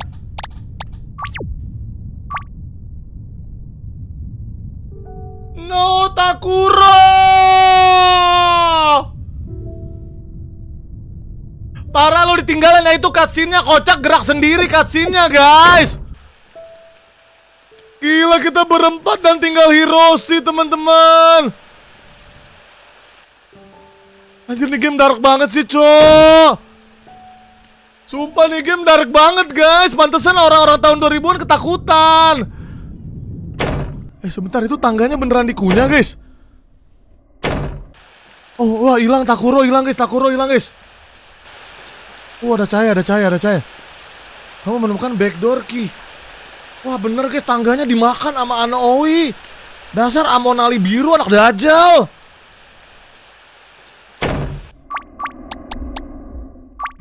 No Takuro. Parah lo ditinggalin nah itu cutscene-nya kocak gerak sendiri cutscene-nya guys. Gila kita berempat dan tinggal Hiroshi teman-teman. Anjir nih game dark banget sih cok. Sumpah nih game dark banget guys. Pantesan orang-orang tahun 2000an ketakutan. Eh sebentar itu tangganya beneran dikunyah guys. Oh wah hilang Takuro hilang guys. Takuro hilang guys. Wah ada cahaya ada cahaya ada cahaya. Kamu menemukan backdoor key. Wah bener guys. Tangganya dimakan sama Anooi Dasar Amonali biru anak dajal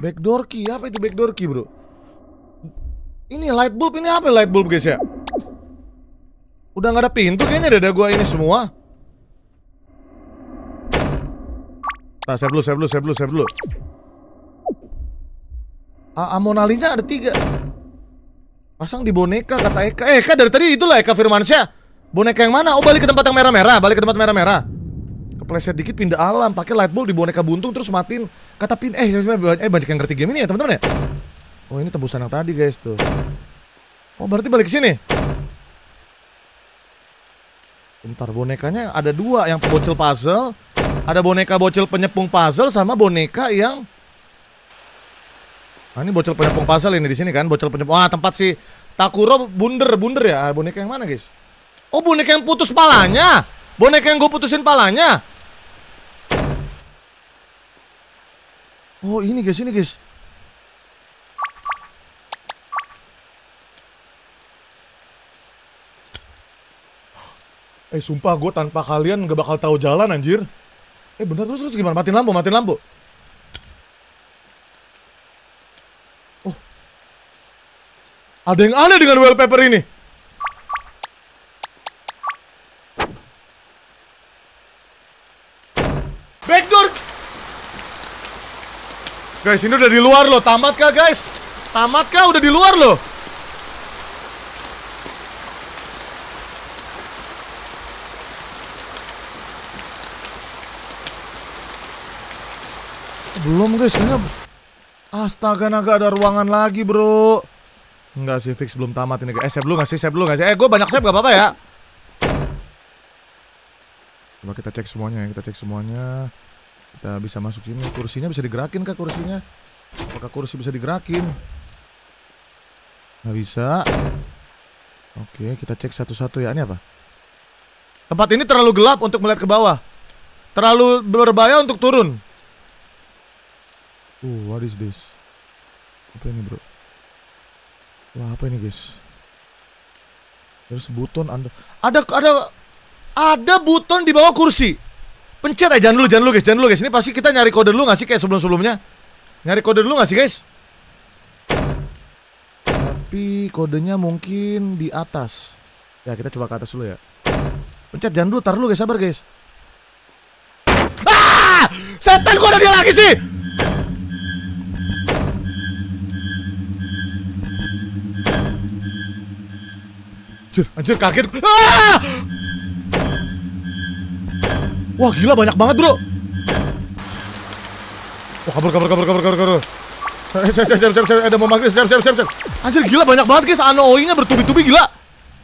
Backdoor key, apa itu backdoor key bro? Ini light bulb, ini apa light bulb guys ya? Udah nggak ada pintu kayaknya dada gua ini semua Nah, saya dulu, saya dulu, saya dulu, saya dulu A Amonalinya ada tiga Pasang di boneka kata Eka Eh Eka dari tadi itulah Eka Firmansyah Boneka yang mana? Oh balik ke tempat yang merah-merah Balik ke tempat merah-merah Kepleset dikit pindah alam Pakai light bulb di boneka buntung terus matiin Kata pin eh eh banyak yang ngerti game ini ya teman-teman ya. Oh ini tembusan yang tadi guys tuh. Oh berarti balik ke sini. Bentar bonekanya ada dua yang bocil puzzle, ada boneka bocil penyepung puzzle sama boneka yang Nah, ini bocil penyepung puzzle ini di sini kan, bocil penyepung. Wah, tempat si Takuro bunder, bunder ya. Ah, boneka yang mana, guys? Oh, boneka yang putus palanya. Boneka yang gue putusin palanya. Oh ini guys, ini guys. Eh sumpah gue tanpa kalian gak bakal tahu jalan anjir. Eh bener terus terus gimana? Matiin lampu, matiin lampu. Oh. Ada yang aneh dengan wallpaper ini. Guys, ini udah di luar loh. Tamat kah, guys? Tamat kah? Udah di luar loh. Belum, guys. Ini Astaga, naga ada ruangan lagi, bro. Enggak sih, fix belum tamat ini. Eh, saya belum ngasih, saya belum ngasih. Eh, gue banyak save gak apa-apa ya. Coba kita cek semuanya ya, kita cek semuanya. Kita bisa masuk sini. Kursinya bisa digerakin kah kursinya? Apakah kursi bisa digerakin? Nggak bisa. Oke, kita cek satu-satu ya. Ini apa? Tempat ini terlalu gelap untuk melihat ke bawah. Terlalu berbahaya untuk turun. Uh, what is this? Apa ini, bro? Wah, apa ini, guys? Terus buton anda ada ada ada buton di bawah kursi. Pencet aja jangan dulu, jangan dulu guys, jangan dulu guys. Ini pasti kita nyari kode dulu nggak sih kayak sebelum-sebelumnya? Nyari kode dulu nggak sih guys? Tapi kodenya mungkin di atas. Ya kita coba ke atas dulu ya. Pencet jangan dulu, tar dulu guys, sabar guys. Ah! Setan kok ada dia lagi sih? Anjir, anjir kaget. Ah! Wah gila banyak banget bro. Wah kabur kabur kabur kabur kabur kabur. Siap siap siap siap siap. Ada mau maghrib siap siap siap siap. Anjir gila banyak banget guys. Anooi nya bertubi-tubi gila.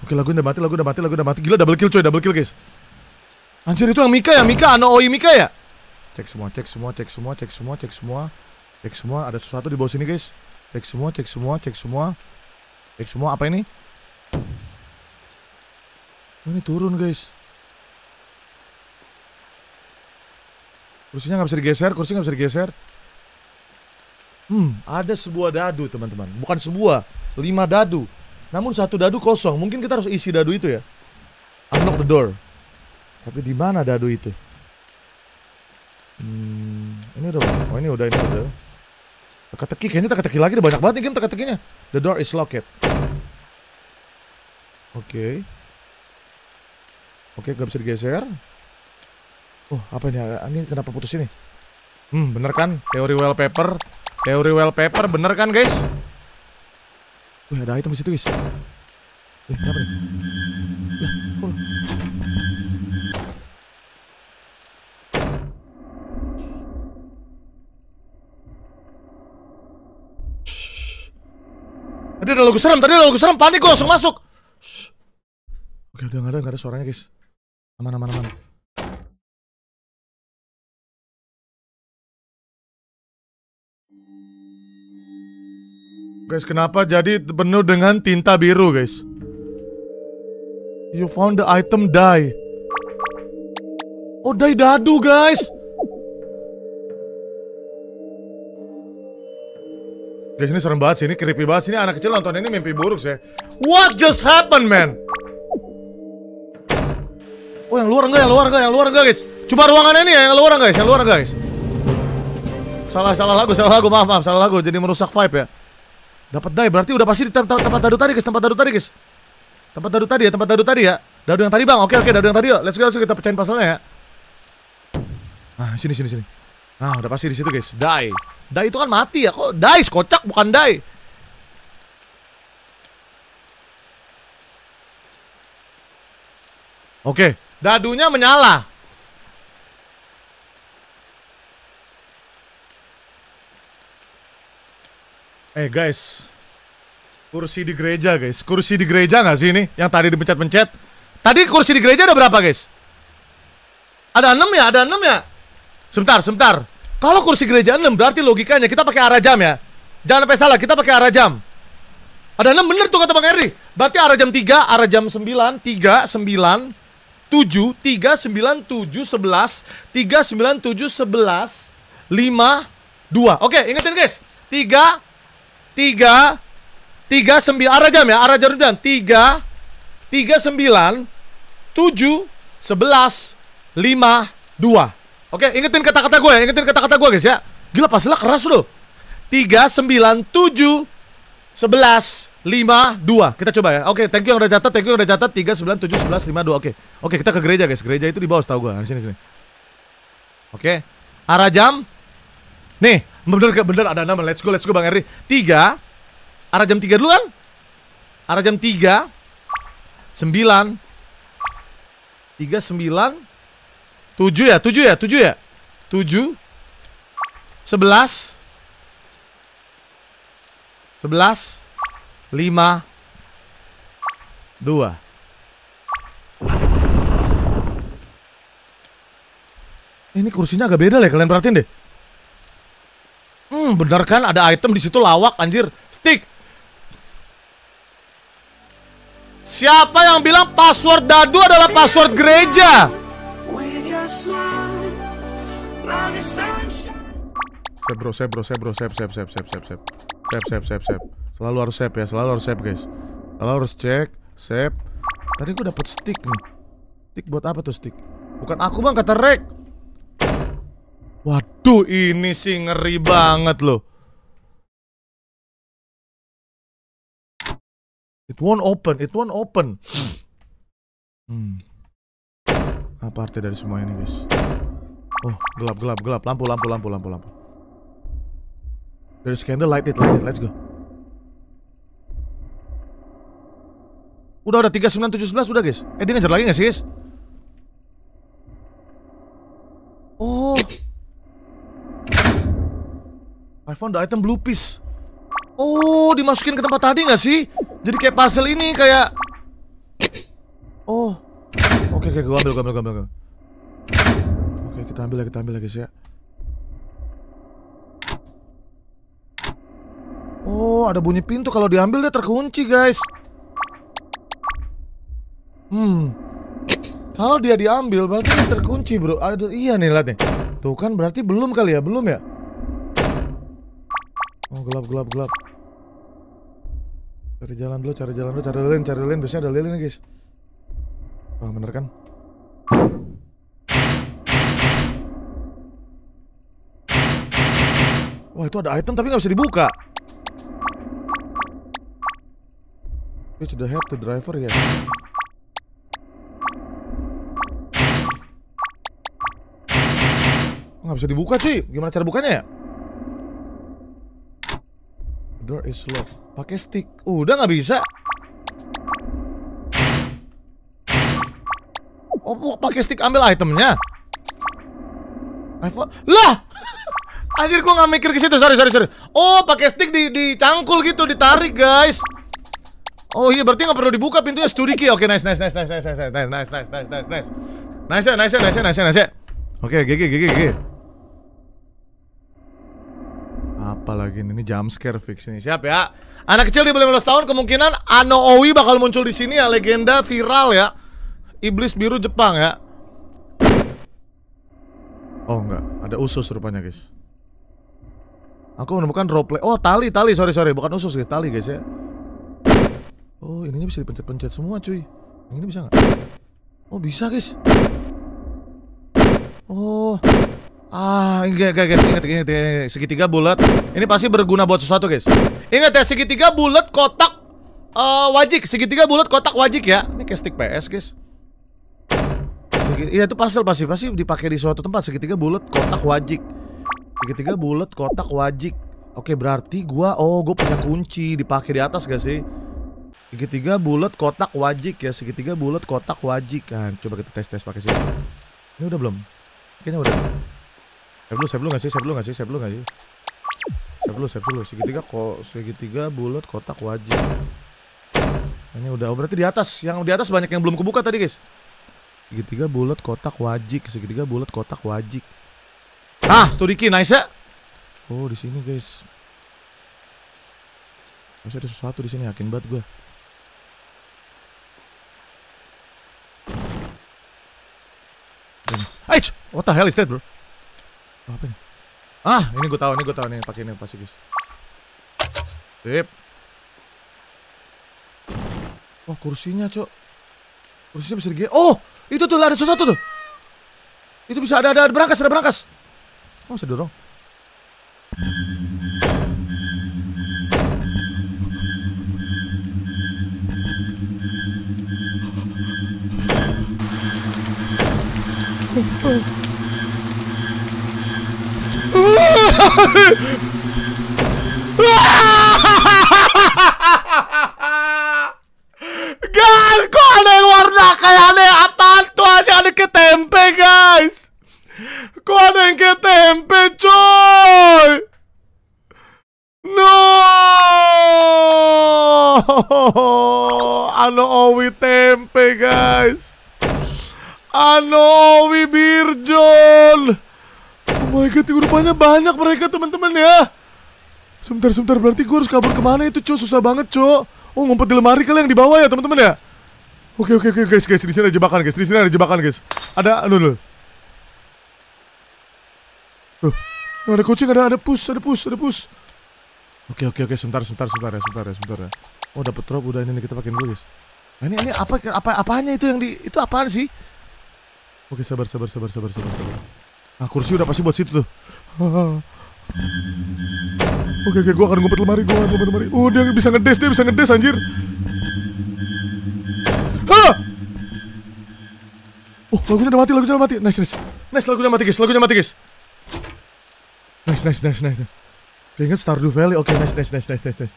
Oke lagu udah mati lagu udah mati lagu udah mati. Gila double kill coy double kill guys. Anjir itu yang Mika ya Mika Anooi Mika ya? Cek semua cek semua cek semua cek semua cek semua. Cek semua ada sesuatu di bawah sini guys. Cek semua cek semua cek semua. Cek semua apa ini? Ini turun guys Kursinya nggak bisa digeser, kursi nggak bisa digeser. Hmm, ada sebuah dadu teman-teman. Bukan sebuah, lima dadu. Namun satu dadu kosong. Mungkin kita harus isi dadu itu ya. Unlock the door. Tapi di mana dadu itu? Hmm, ini udah, oh ini udah, ini udah. Teka-teki, kayaknya teka-teki lagi. Udah banyak banget nih game teka-tekinya. The door is locked. Oke. Okay. Oke, okay, gak bisa digeser. Oh, apa ini? Ini kenapa putus ini? Hmm, bener kan? Teori wallpaper. Teori wallpaper bener kan, guys? Wih, ada item di situ, guys. Eh, kenapa nih? Tadi ada logo serem, tadi ada logo serem, panik gue langsung masuk. Oke, udah nggak ada, nggak ada suaranya, guys. Aman, aman, aman. Guys, kenapa jadi penuh dengan tinta biru, guys? You found the item die. Oh, die dadu, guys. Guys, ini serem banget sih. Ini creepy banget sih. Ini anak kecil nonton ini mimpi buruk sih. What just happened, man? Oh, yang luar enggak, yang luar enggak, yang luar enggak, guys. Cuma ruangan ini ya, yang luar guys, yang luar enggak, guys. Salah, salah lagu, salah lagu, maaf, maaf, salah lagu. Jadi merusak vibe ya. Dapat die berarti udah pasti di tem- tem- tempat dadu tadi guys, tempat dadu tadi guys. Tempat dadu tadi ya, tempat dadu tadi ya. Dadu yang tadi bang, oke oke dadu yang tadi yuk. Let's go, let's go kita pecahin puzzle-nya ya. Nah sini sini sini. Nah udah pasti di situ guys. Die. Die itu kan mati ya, kok dice kocak bukan die. Oke, dadunya menyala. Eh guys, kursi di gereja guys, kursi di gereja nggak sih ini yang tadi dipencet-pencet? Tadi kursi di gereja ada berapa guys? Ada enam ya, ada enam ya. Sebentar, sebentar. Kalau kursi gereja enam berarti logikanya kita pakai arah jam ya. Jangan sampai salah, kita pakai arah jam. Ada enam bener tuh kata Bang Eri. Berarti arah jam 3, arah jam 9, 3, 9, 7, 3, 9, 7, 11, 3, 9, 7, 11, 5, 2. Oke, ingetin guys. 3, tiga tiga sembilan. Arah jam ya arah jam jam tiga tiga sembilan tujuh sebelas lima dua. Oke ingetin kata-kata gue ya ingetin kata-kata gue guys ya. Gila pasnya keras loh tiga sembilan tujuh sebelas lima dua. Kita coba ya. Oke thank you yang udah catat thank you yang udah catat. Tiga sembilan tujuh sebelas lima dua. Oke oke kita ke gereja guys. Gereja itu di bawah tahu gue. Sini sini. Oke. Arah jam. Nih, Bener gak? Bener. Ada nama. Let's go, let's go Bang Henry Tiga. Arah jam tiga dulu kan? Arah jam tiga. Sembilan. Tiga, sembilan. Tujuh ya, tujuh ya, tujuh ya? Tujuh. Sebelas. Sebelas. Lima. Dua. Eh, ini kursinya agak beda lah, ya. kalian perhatiin deh. Hmm, bener kan ada item di situ lawak anjir. Stick. Siapa yang bilang password dadu adalah password gereja? Save bro, save bro, save bro, save, save, save, save, save, save, save. Selalu harus save ya, selalu harus save guys. Selalu harus cek, save. Tadi gue dapet stick nih. Stick buat apa tuh stick? Bukan aku bang, kata Rek. Waduh, ini sih ngeri banget loh. It won't open, it won't open. Hmm. Apa arti dari semua ini, guys? Oh, gelap, gelap, gelap. Lampu, lampu, lampu, lampu, lampu. There's candle, light it, light it. Let's go. Udah, udah. 39711 udah, guys. Eh, dia ngejar lagi gak sih, guys? Oh. I found the item blue piece. Oh, dimasukin ke tempat tadi gak sih? Jadi kayak puzzle ini kayak Oh. Oke, oke, gua ambil, gua ambil, gua ambil. gua ambil. Oke, kita ambil ya, kita ambil ya, guys ya. Oh, ada bunyi pintu kalau diambil dia terkunci, guys. Hmm. Kalau dia diambil berarti dia terkunci, Bro. Ada iya nih, lihat nih. Tuh kan berarti belum kali ya, belum ya? Gelap, gelap, gelap. Cari jalan dulu, cari jalan dulu, cari lilin, cari lilin. Biasanya ada lilin nih, guys. Wah, bener kan? Wah, itu ada item tapi nggak bisa dibuka. Switch the head to driver ya. Nggak bisa dibuka cuy. Gimana cara bukanya ya? Door is locked. Pakai stick. Udah nggak bisa. Oh, pakai stick ambil itemnya. iPhone. Lah! Anjir gua nggak mikir ke situ. Sorry, sorry, sorry. Oh, pakai stick di dicangkul gitu, ditarik, guys. Oh iya, berarti nggak perlu dibuka pintunya studi key. Oke, nice, nice, nice, nice, nice, nice, nice, nice, nice, nice, nice, nice, nice. Nice, ya, nice, ya, nice, ya, nice, ya, nice. ya. GG, GG. Apa lagi ini? Jump scare fix ini. Siap ya. Anak kecil di bawah 15 tahun kemungkinan Ano Owi bakal muncul di sini ya, legenda viral ya. Iblis biru Jepang ya. Oh enggak, ada usus rupanya guys. Aku menemukan roleplay. Oh tali, tali, sorry sorry, bukan usus guys, tali guys ya. Oh ininya bisa dipencet-pencet semua cuy. Yang ini bisa nggak? Oh bisa guys. Oh, ah enggak enggak guys, ingat ingat, ingat. segitiga bulat. Ini pasti berguna buat sesuatu guys. Ingat ya segitiga bulat kotak eh wajik, segitiga bulat kotak wajik ya. Ini kayak stick PS guys. Iya itu pasal pasti pasti dipakai di suatu tempat segitiga bulat kotak wajik. Segitiga bulat kotak wajik. Oke berarti gua oh gua punya kunci dipakai di atas gak sih? Segitiga bulat kotak wajik ya segitiga bulat kotak wajik kan. Coba kita tes tes pakai sini. Ini udah belum? Kayaknya udah. Save dulu, save dulu gak sih? Save dulu gak sih? Save dulu gak sih? Save dulu, save. Segitiga kok segitiga bulat kotak wajik. Ini udah. Oh, berarti di atas. Yang di atas banyak yang belum kebuka tadi guys. Segitiga bulat kotak wajik, segitiga bulat kotak wajik. Ah, studi key, nice ya. Oh, di sini guys. Masih ada sesuatu di sini, yakin banget gue. Aich, what the hell is that, bro? Apa ini? Ah, ini gue tahu, ini gue tahu nih, pakai ini pasti guys. Sip. Oh, kursinya, Cok. Kursinya bisa digeser. Oh, itu tuh ada sesuatu tuh. Itu bisa ada ada, berangkas, ada berangkas. Oh, bisa dorong. Guys, kok Guys, con el guardajeale a tanto allá que te empegáis. Con el que te empechoy. No! A no ovi tempe, guys. A no ovi virjol. My god, rupanya banyak mereka teman-teman ya Sebentar, sebentar. Berarti gue harus kabur ke mana itu, Cok? Susah banget, Cok. Oh, ngumpet di lemari kali yang di bawah ya, teman-teman ya? Oke, oke, oke, guys, guys. Di sini ada jebakan, guys. Di sini ada jebakan, guys. Ada, aduh, aduh. Tuh. Oh, ada kucing, ada, ada push, ada push, ada push. Oke, oke, oke. Sebentar, sebentar, sebentar ya, sebentar ya, sebentar ya. Oh, dapat drop udah ini nih, kita pakai dulu, guys. Nah, ini, ini apa, apa, apanya itu yang di, itu apaan sih? Oke, sabar, sabar, sabar, sabar, sabar, sabar. Nah, kursi udah pasti buat situ tuh. Oke oke gue akan ngumpet lemari gue akan ngumpet lemari Oh dia bisa ngedes dia bisa ngedes anjir Hah Oh lagunya udah mati lagunya udah mati Nice nice Nice lagunya mati guys lagunya mati guys Nice nice nice nice, nice. Kayaknya Stardew Valley Oke nice nice nice nice nice nice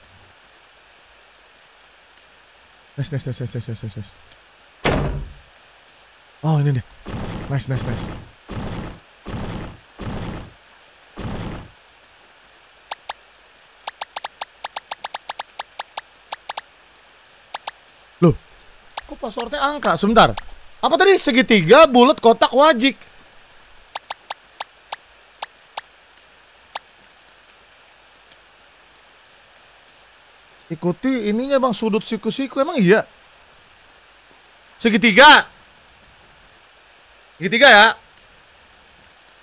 Nice nice nice nice nice nice nice nice Oh ini nih Nice nice nice Loh, kok passwordnya angka? Sebentar. Apa tadi segitiga bulat kotak wajik? Ikuti ininya bang sudut siku-siku emang iya. Segitiga. Segitiga ya.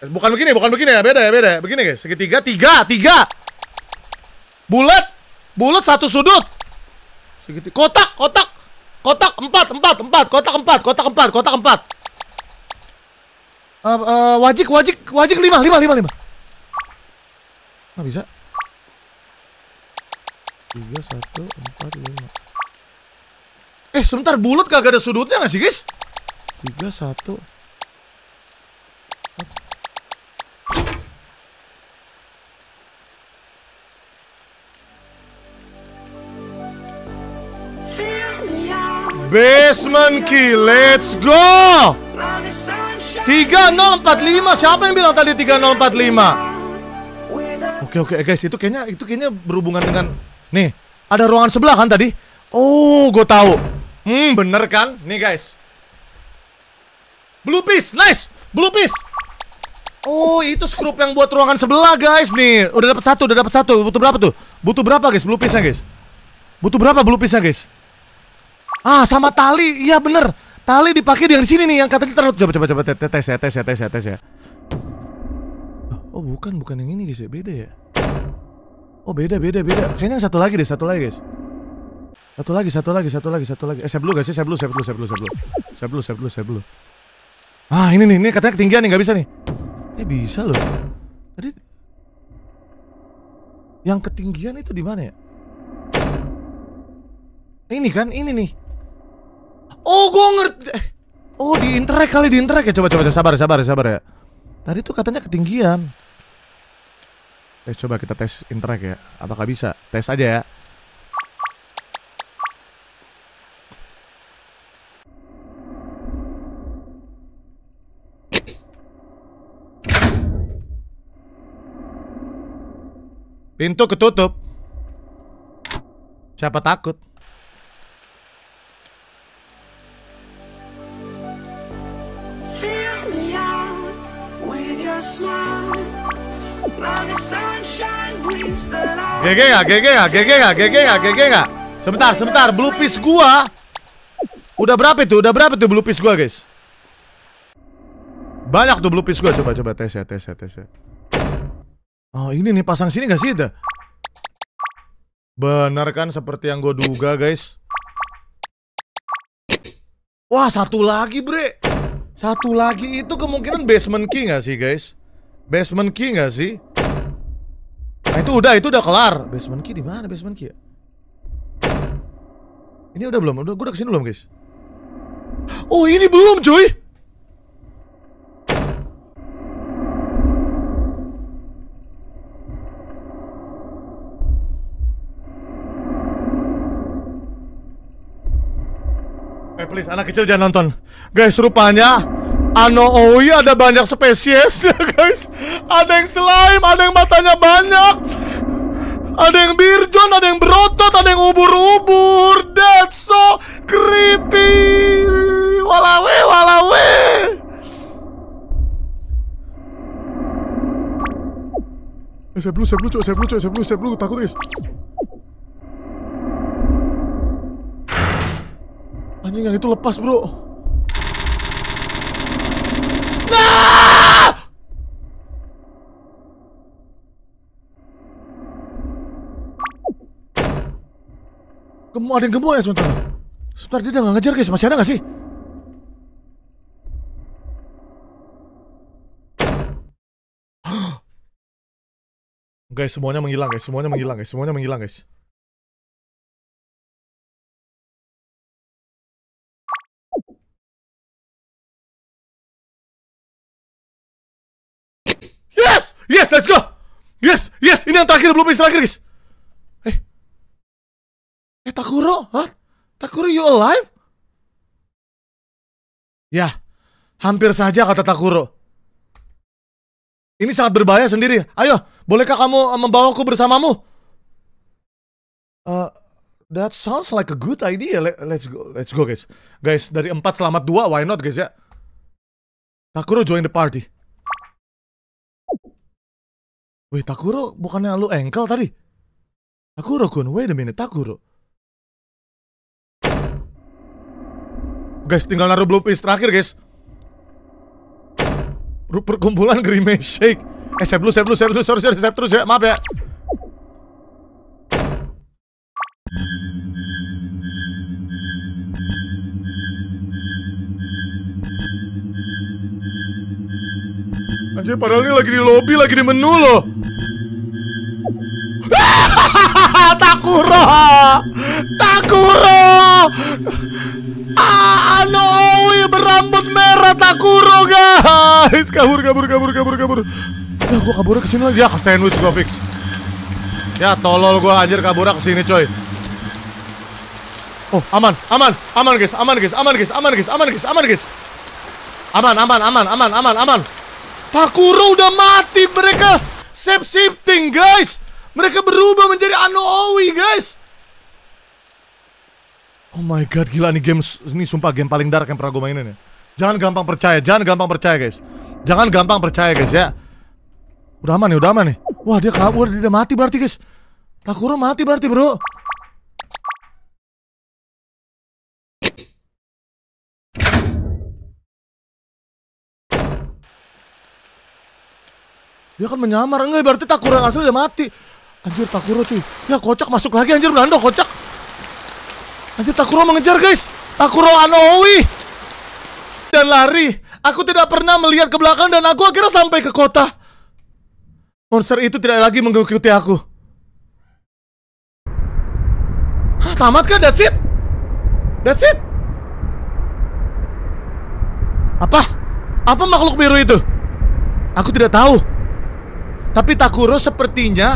Eh, Bukan begini, bukan begini ya, beda ya, beda ya. Begini guys, segitiga, tiga, tiga. Bulat, bulat satu sudut. Segitiga, kotak, kotak, kotak empat, empat, empat, kotak empat, kotak empat, kotak empat. Eh, eh, wajik, wajik, wajik lima, lima, lima, lima. Nggak bisa. Tiga, satu, empat, lima. Eh, sebentar, bulat kagak ada sudutnya nggak sih, guys? Tiga, satu. Basement key, let's go! Now the sunshine 3045, siapa yang bilang tadi 3045? with a Oke oke eh, guys, itu kayaknya itu kayaknya berhubungan dengan nih, ada ruangan sebelah kan tadi? Oh, gue tahu. Hmm, bener kan? Nih guys. Blue piece, nice. Blue piece. Oh, itu skrup yang buat ruangan sebelah, guys. Nih, udah dapat satu, udah dapat satu. Butuh berapa tuh? Butuh berapa, guys? Blue piece-nya, guys? Butuh berapa blue piece-nya, guys? Ah, sama tali. Iya, bener. Tali dipakai di yang di sini nih, yang katanya taruh. Coba coba coba tes ya, tes ya, tes ya, tes ya. Oh, bukan, bukan yang ini, guys ya. Beda ya. Oh, beda, beda, beda. Kayaknya yang satu lagi deh, satu lagi, guys. Satu lagi, satu lagi, satu lagi, satu lagi. Eh, saya belum guys, saya belum, saya belum, saya belum, saya belum. Saya belum, saya belum, saya belum. Ah, ini nih, ini katanya ketinggian nih, nggak bisa nih. Eh, bisa loh. Tadi yang ketinggian itu di mana ya? Ini kan, ini nih. Oh, gue ngerti. Oh, di internet kali di internet ya. Coba, coba, coba. sabar, sabar, sabar ya. Tadi tuh katanya ketinggian. Eh, coba kita tes internet ya. Apakah bisa? Tes aja ya. Pintu ketutup. Siapa takut? GG gak? GG gak? GG gak? GG gak? GG gak? Sebentar, sebentar. Blue piece gua. Udah berapa itu? Udah berapa tuh blue piece gua, guys? Banyak tuh blue piece gua. Coba coba tes ya, tes ya, tes ya. Oh, ini nih pasang sini gak sih dah? Benar kan seperti yang gue duga, guys? Wah, satu lagi, bre. Satu lagi itu kemungkinan basement key gak sih, guys? Basement key gak sih? Nah, itu udah, itu udah kelar. Basement key di mana basement key ya? Ini udah belum? Udah, gue udah ke sini belum, guys? Oh, ini belum, cuy. Please, anak kecil jangan nonton. Guys, rupanya Ano Oi ada banyak spesies ya guys. Ada yang slime, ada yang matanya banyak. Ada yang birjon, ada yang berotot, ada yang ubur-ubur. That's so creepy. Walawe, walawe. Eh, saya blue, saya blue, saya blue, saya blue, saya blue, takut guys Anjing yang itu lepas bro. Nah! Gemu ada yang gemuk ya sebentar. Sebentar dia udah gak ngejar guys. Masih ada gak sih? Guys semuanya menghilang guys. Semuanya menghilang guys. Semuanya menghilang guys Yes! Yes, let's go! Yes, yes, ini yang terakhir, belum yang terakhir, guys. Eh. Eh, Takuro? Hah? Takuro, you alive? Ya, hampir saja kata Takuro. Ini sangat berbahaya sendiri. Ayo, bolehkah kamu uh, membawaku bersamamu? Uh, that sounds like a good idea. Let- Let's go, let's go, guys. Guys, dari empat selamat dua, why not, guys ya? Takuro join the party. Wih, Takuro bukannya lu engkel tadi? Takuro kun, wait a minute, Takuro. Guys, tinggal naruh blue piece terakhir, guys. Ru- Perkumpulan Grimace Shake. Eh, saya blue, saya blue, saya blue, sorry, sorry, saya terus ya, maaf ya. Anjir, padahal ini lagi di lobby, lagi di menu loh. Guys. Kabur, kabur, kabur, kabur, kabur. Ya gua kabur ke sini lagi ya ke sandwich gua fix. Ya tolol gua anjir kabur ke sini coy. Oh, aman, aman, aman guys, aman guys, aman guys, aman guys, aman guys, aman guys. Aman, aman, aman, aman, aman, aman. Takuro udah mati mereka. Shape shifting guys. Mereka berubah menjadi Ano Owi guys. Oh my god, gila nih game ini sumpah game paling dark yang pernah gue mainin ya. Jangan gampang percaya, jangan gampang percaya guys. Jangan gampang percaya guys ya. Udah aman nih, udah aman nih. Wah dia kabur, dia mati berarti guys. Takuro mati berarti bro. Dia kan menyamar enggak berarti Takuro yang asli udah mati. Anjir Takuro cuy. Ya kocak masuk lagi anjir Belanda kocak. Anjir Takuro mengejar guys. Takuro Anowi. Dan lari. Aku tidak pernah melihat ke belakang dan aku akhirnya sampai ke kota. Monster itu tidak lagi mengikuti aku. Hah, tamat kan? That's it? That's it? Apa? Apa makhluk biru itu? Aku tidak tahu. Tapi Takuro sepertinya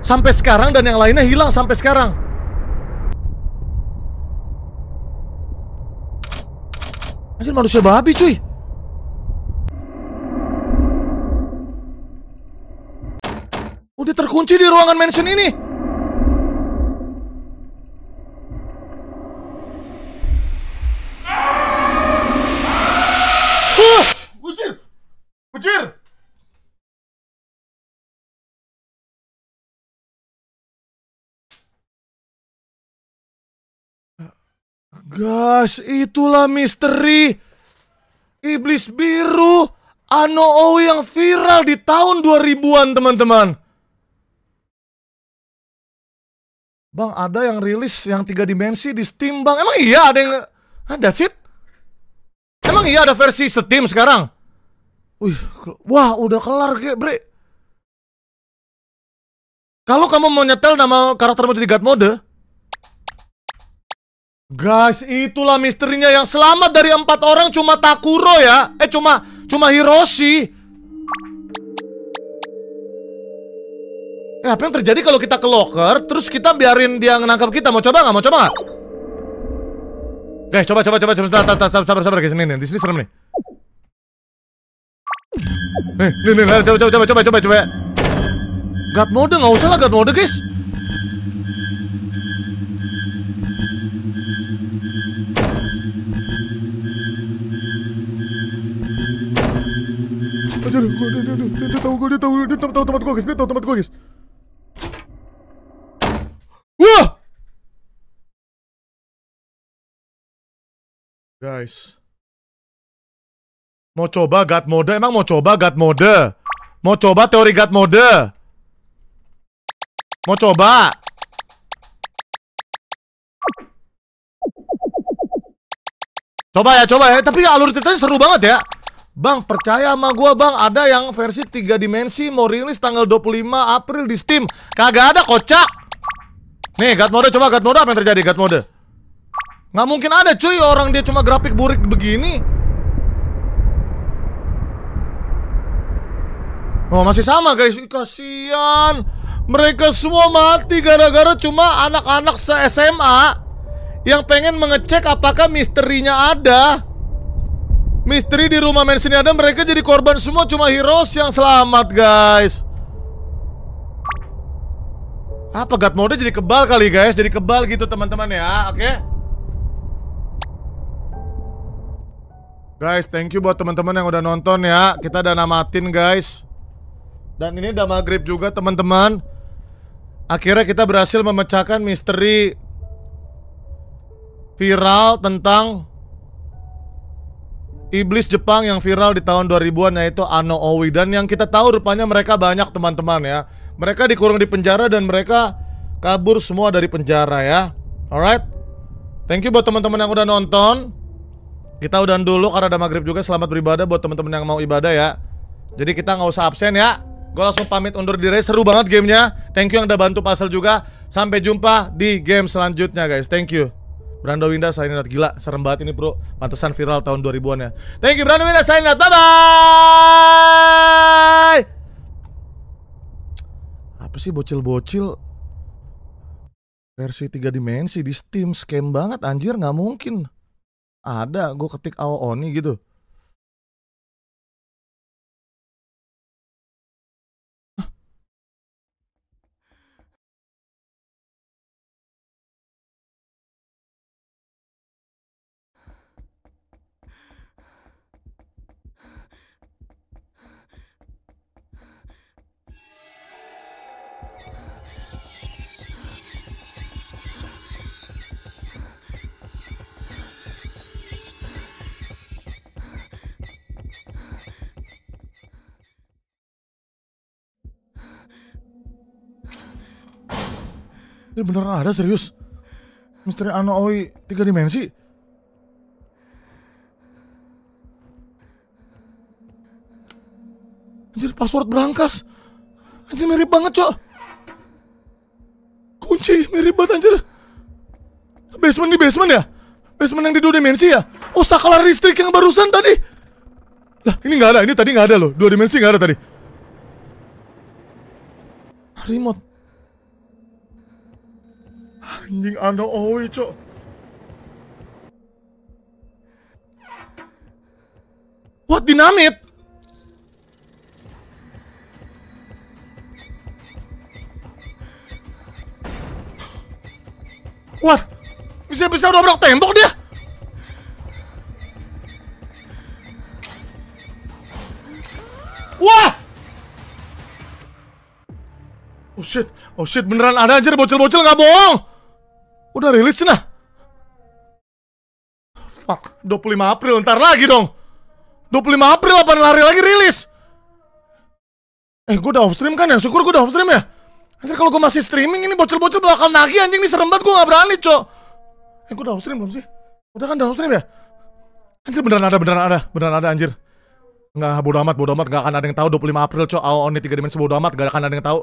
sampai sekarang dan yang lainnya hilang sampai sekarang. Anjir manusia babi cuy. Udah terkunci di ruangan mansion ini. Bujir! Bujir! Guys, itulah misteri Iblis biru Ano Owi yang viral di tahun 2000-an teman-teman Bang, ada yang rilis yang tiga dimensi di Steam, Bang. Emang iya ada yang... Ah, that's it? Emang iya ada versi Steam sekarang? Wih, wah udah kelar bre. Kalau kamu mau nyetel nama karaktermu jadi God Mode, Guys, itulah misterinya yang selamat dari empat orang cuma Takuro ya. Eh, cuma cuma Hiroshi. Eh, apa yang terjadi kalau kita ke locker, terus kita biarin dia nangkap kita? Mau coba nggak? Mau coba nggak? Guys, coba coba coba coba sabar sabar sabar, sabar guys ini nih. Di sini serem nih. Nih, nih, nih, coba coba coba coba coba coba. God mode nggak usah lah God mode guys. Aduh, aduh, aduh, aduh, aduh, dia tahu gue, dia tahu, dia tahu, tahu tempat gue guys, dia tahu tempat gue guys. Wah! Guys. Mau coba God mode? Emang mau coba God mode? Mau coba teori God mode? Mau coba? Coba ya, coba ya. Tapi alur ceritanya seru banget ya. Bang, percaya sama gua bang, ada yang versi 3 dimensi mau rilis tanggal 25 April di Steam. Kagak ada kocak. Nih, God mode coba God mode apa yang terjadi God mode? Nggak mungkin ada cuy orang dia cuma grafik burik begini. Oh, masih sama guys. Ih, Kasian. Mereka semua mati gara-gara cuma anak-anak se-SMA yang pengen mengecek apakah misterinya ada. Misteri di rumah mansion ada mereka jadi korban semua cuma heroes yang selamat guys. Apa God mode jadi kebal kali guys, jadi kebal gitu teman-teman ya, oke? Guys, thank you buat teman-teman yang udah nonton ya. Kita udah namatin guys. Dan ini udah maghrib juga teman-teman. Akhirnya kita berhasil memecahkan misteri viral tentang Iblis Jepang yang viral di tahun 2000-an yaitu Ano Owi dan yang kita tahu rupanya mereka banyak teman-teman ya. Mereka dikurung di penjara dan mereka kabur semua dari penjara ya. Alright. Thank you buat teman-teman yang udah nonton. Kita udah dulu karena ada maghrib juga. Selamat beribadah buat teman-teman yang mau ibadah ya. Jadi kita nggak usah absen ya. Gue langsung pamit undur diri. Seru banget gamenya. Thank you yang udah bantu pasal juga. Sampai jumpa di game selanjutnya guys. Thank you. Brando Winda out gila, serem banget ini bro. Pantesan viral tahun 2000-an ya. Thank you Brando Winda out. Bye bye. Apa sih bocil-bocil Versi tiga dimensi di Steam scam banget anjir nggak mungkin. Ada gue ketik AO Oni gitu. Ini beneran ada serius? Misteri Ano Oi tiga dimensi? Anjir password berangkas Anjir mirip banget cok Kunci mirip banget anjir Basement di basement ya? Basement yang di dua dimensi ya? Oh saklar listrik yang barusan tadi Lah ini nggak ada, ini tadi nggak ada loh Dua dimensi nggak ada tadi Remote Anjing Ano Oi cok What dinamit? What? Bisa-bisa dobrak tembok dia? Wah! Oh shit, oh shit beneran ada anjir bocil-bocil nggak bohong. Udah rilis cenah. Fuck, 25 April ntar lagi dong. 25 April apa lari lagi rilis? Eh, gue udah off stream kan ya? Syukur gue udah off stream ya. Anjir kalau gue masih streaming ini bocil-bocil bakal nagih anjing ini serem banget gue gak berani, Cok. Eh, gue udah off stream belum sih? Udah kan udah off stream ya? Anjir beneran ada, beneran ada, beneran ada anjir. Nggak, bodo amat, bodo amat, gak akan ada yang tahu 25 April, Cok. Awal Oni 3 dimensi bodo amat, gak akan ada yang tahu.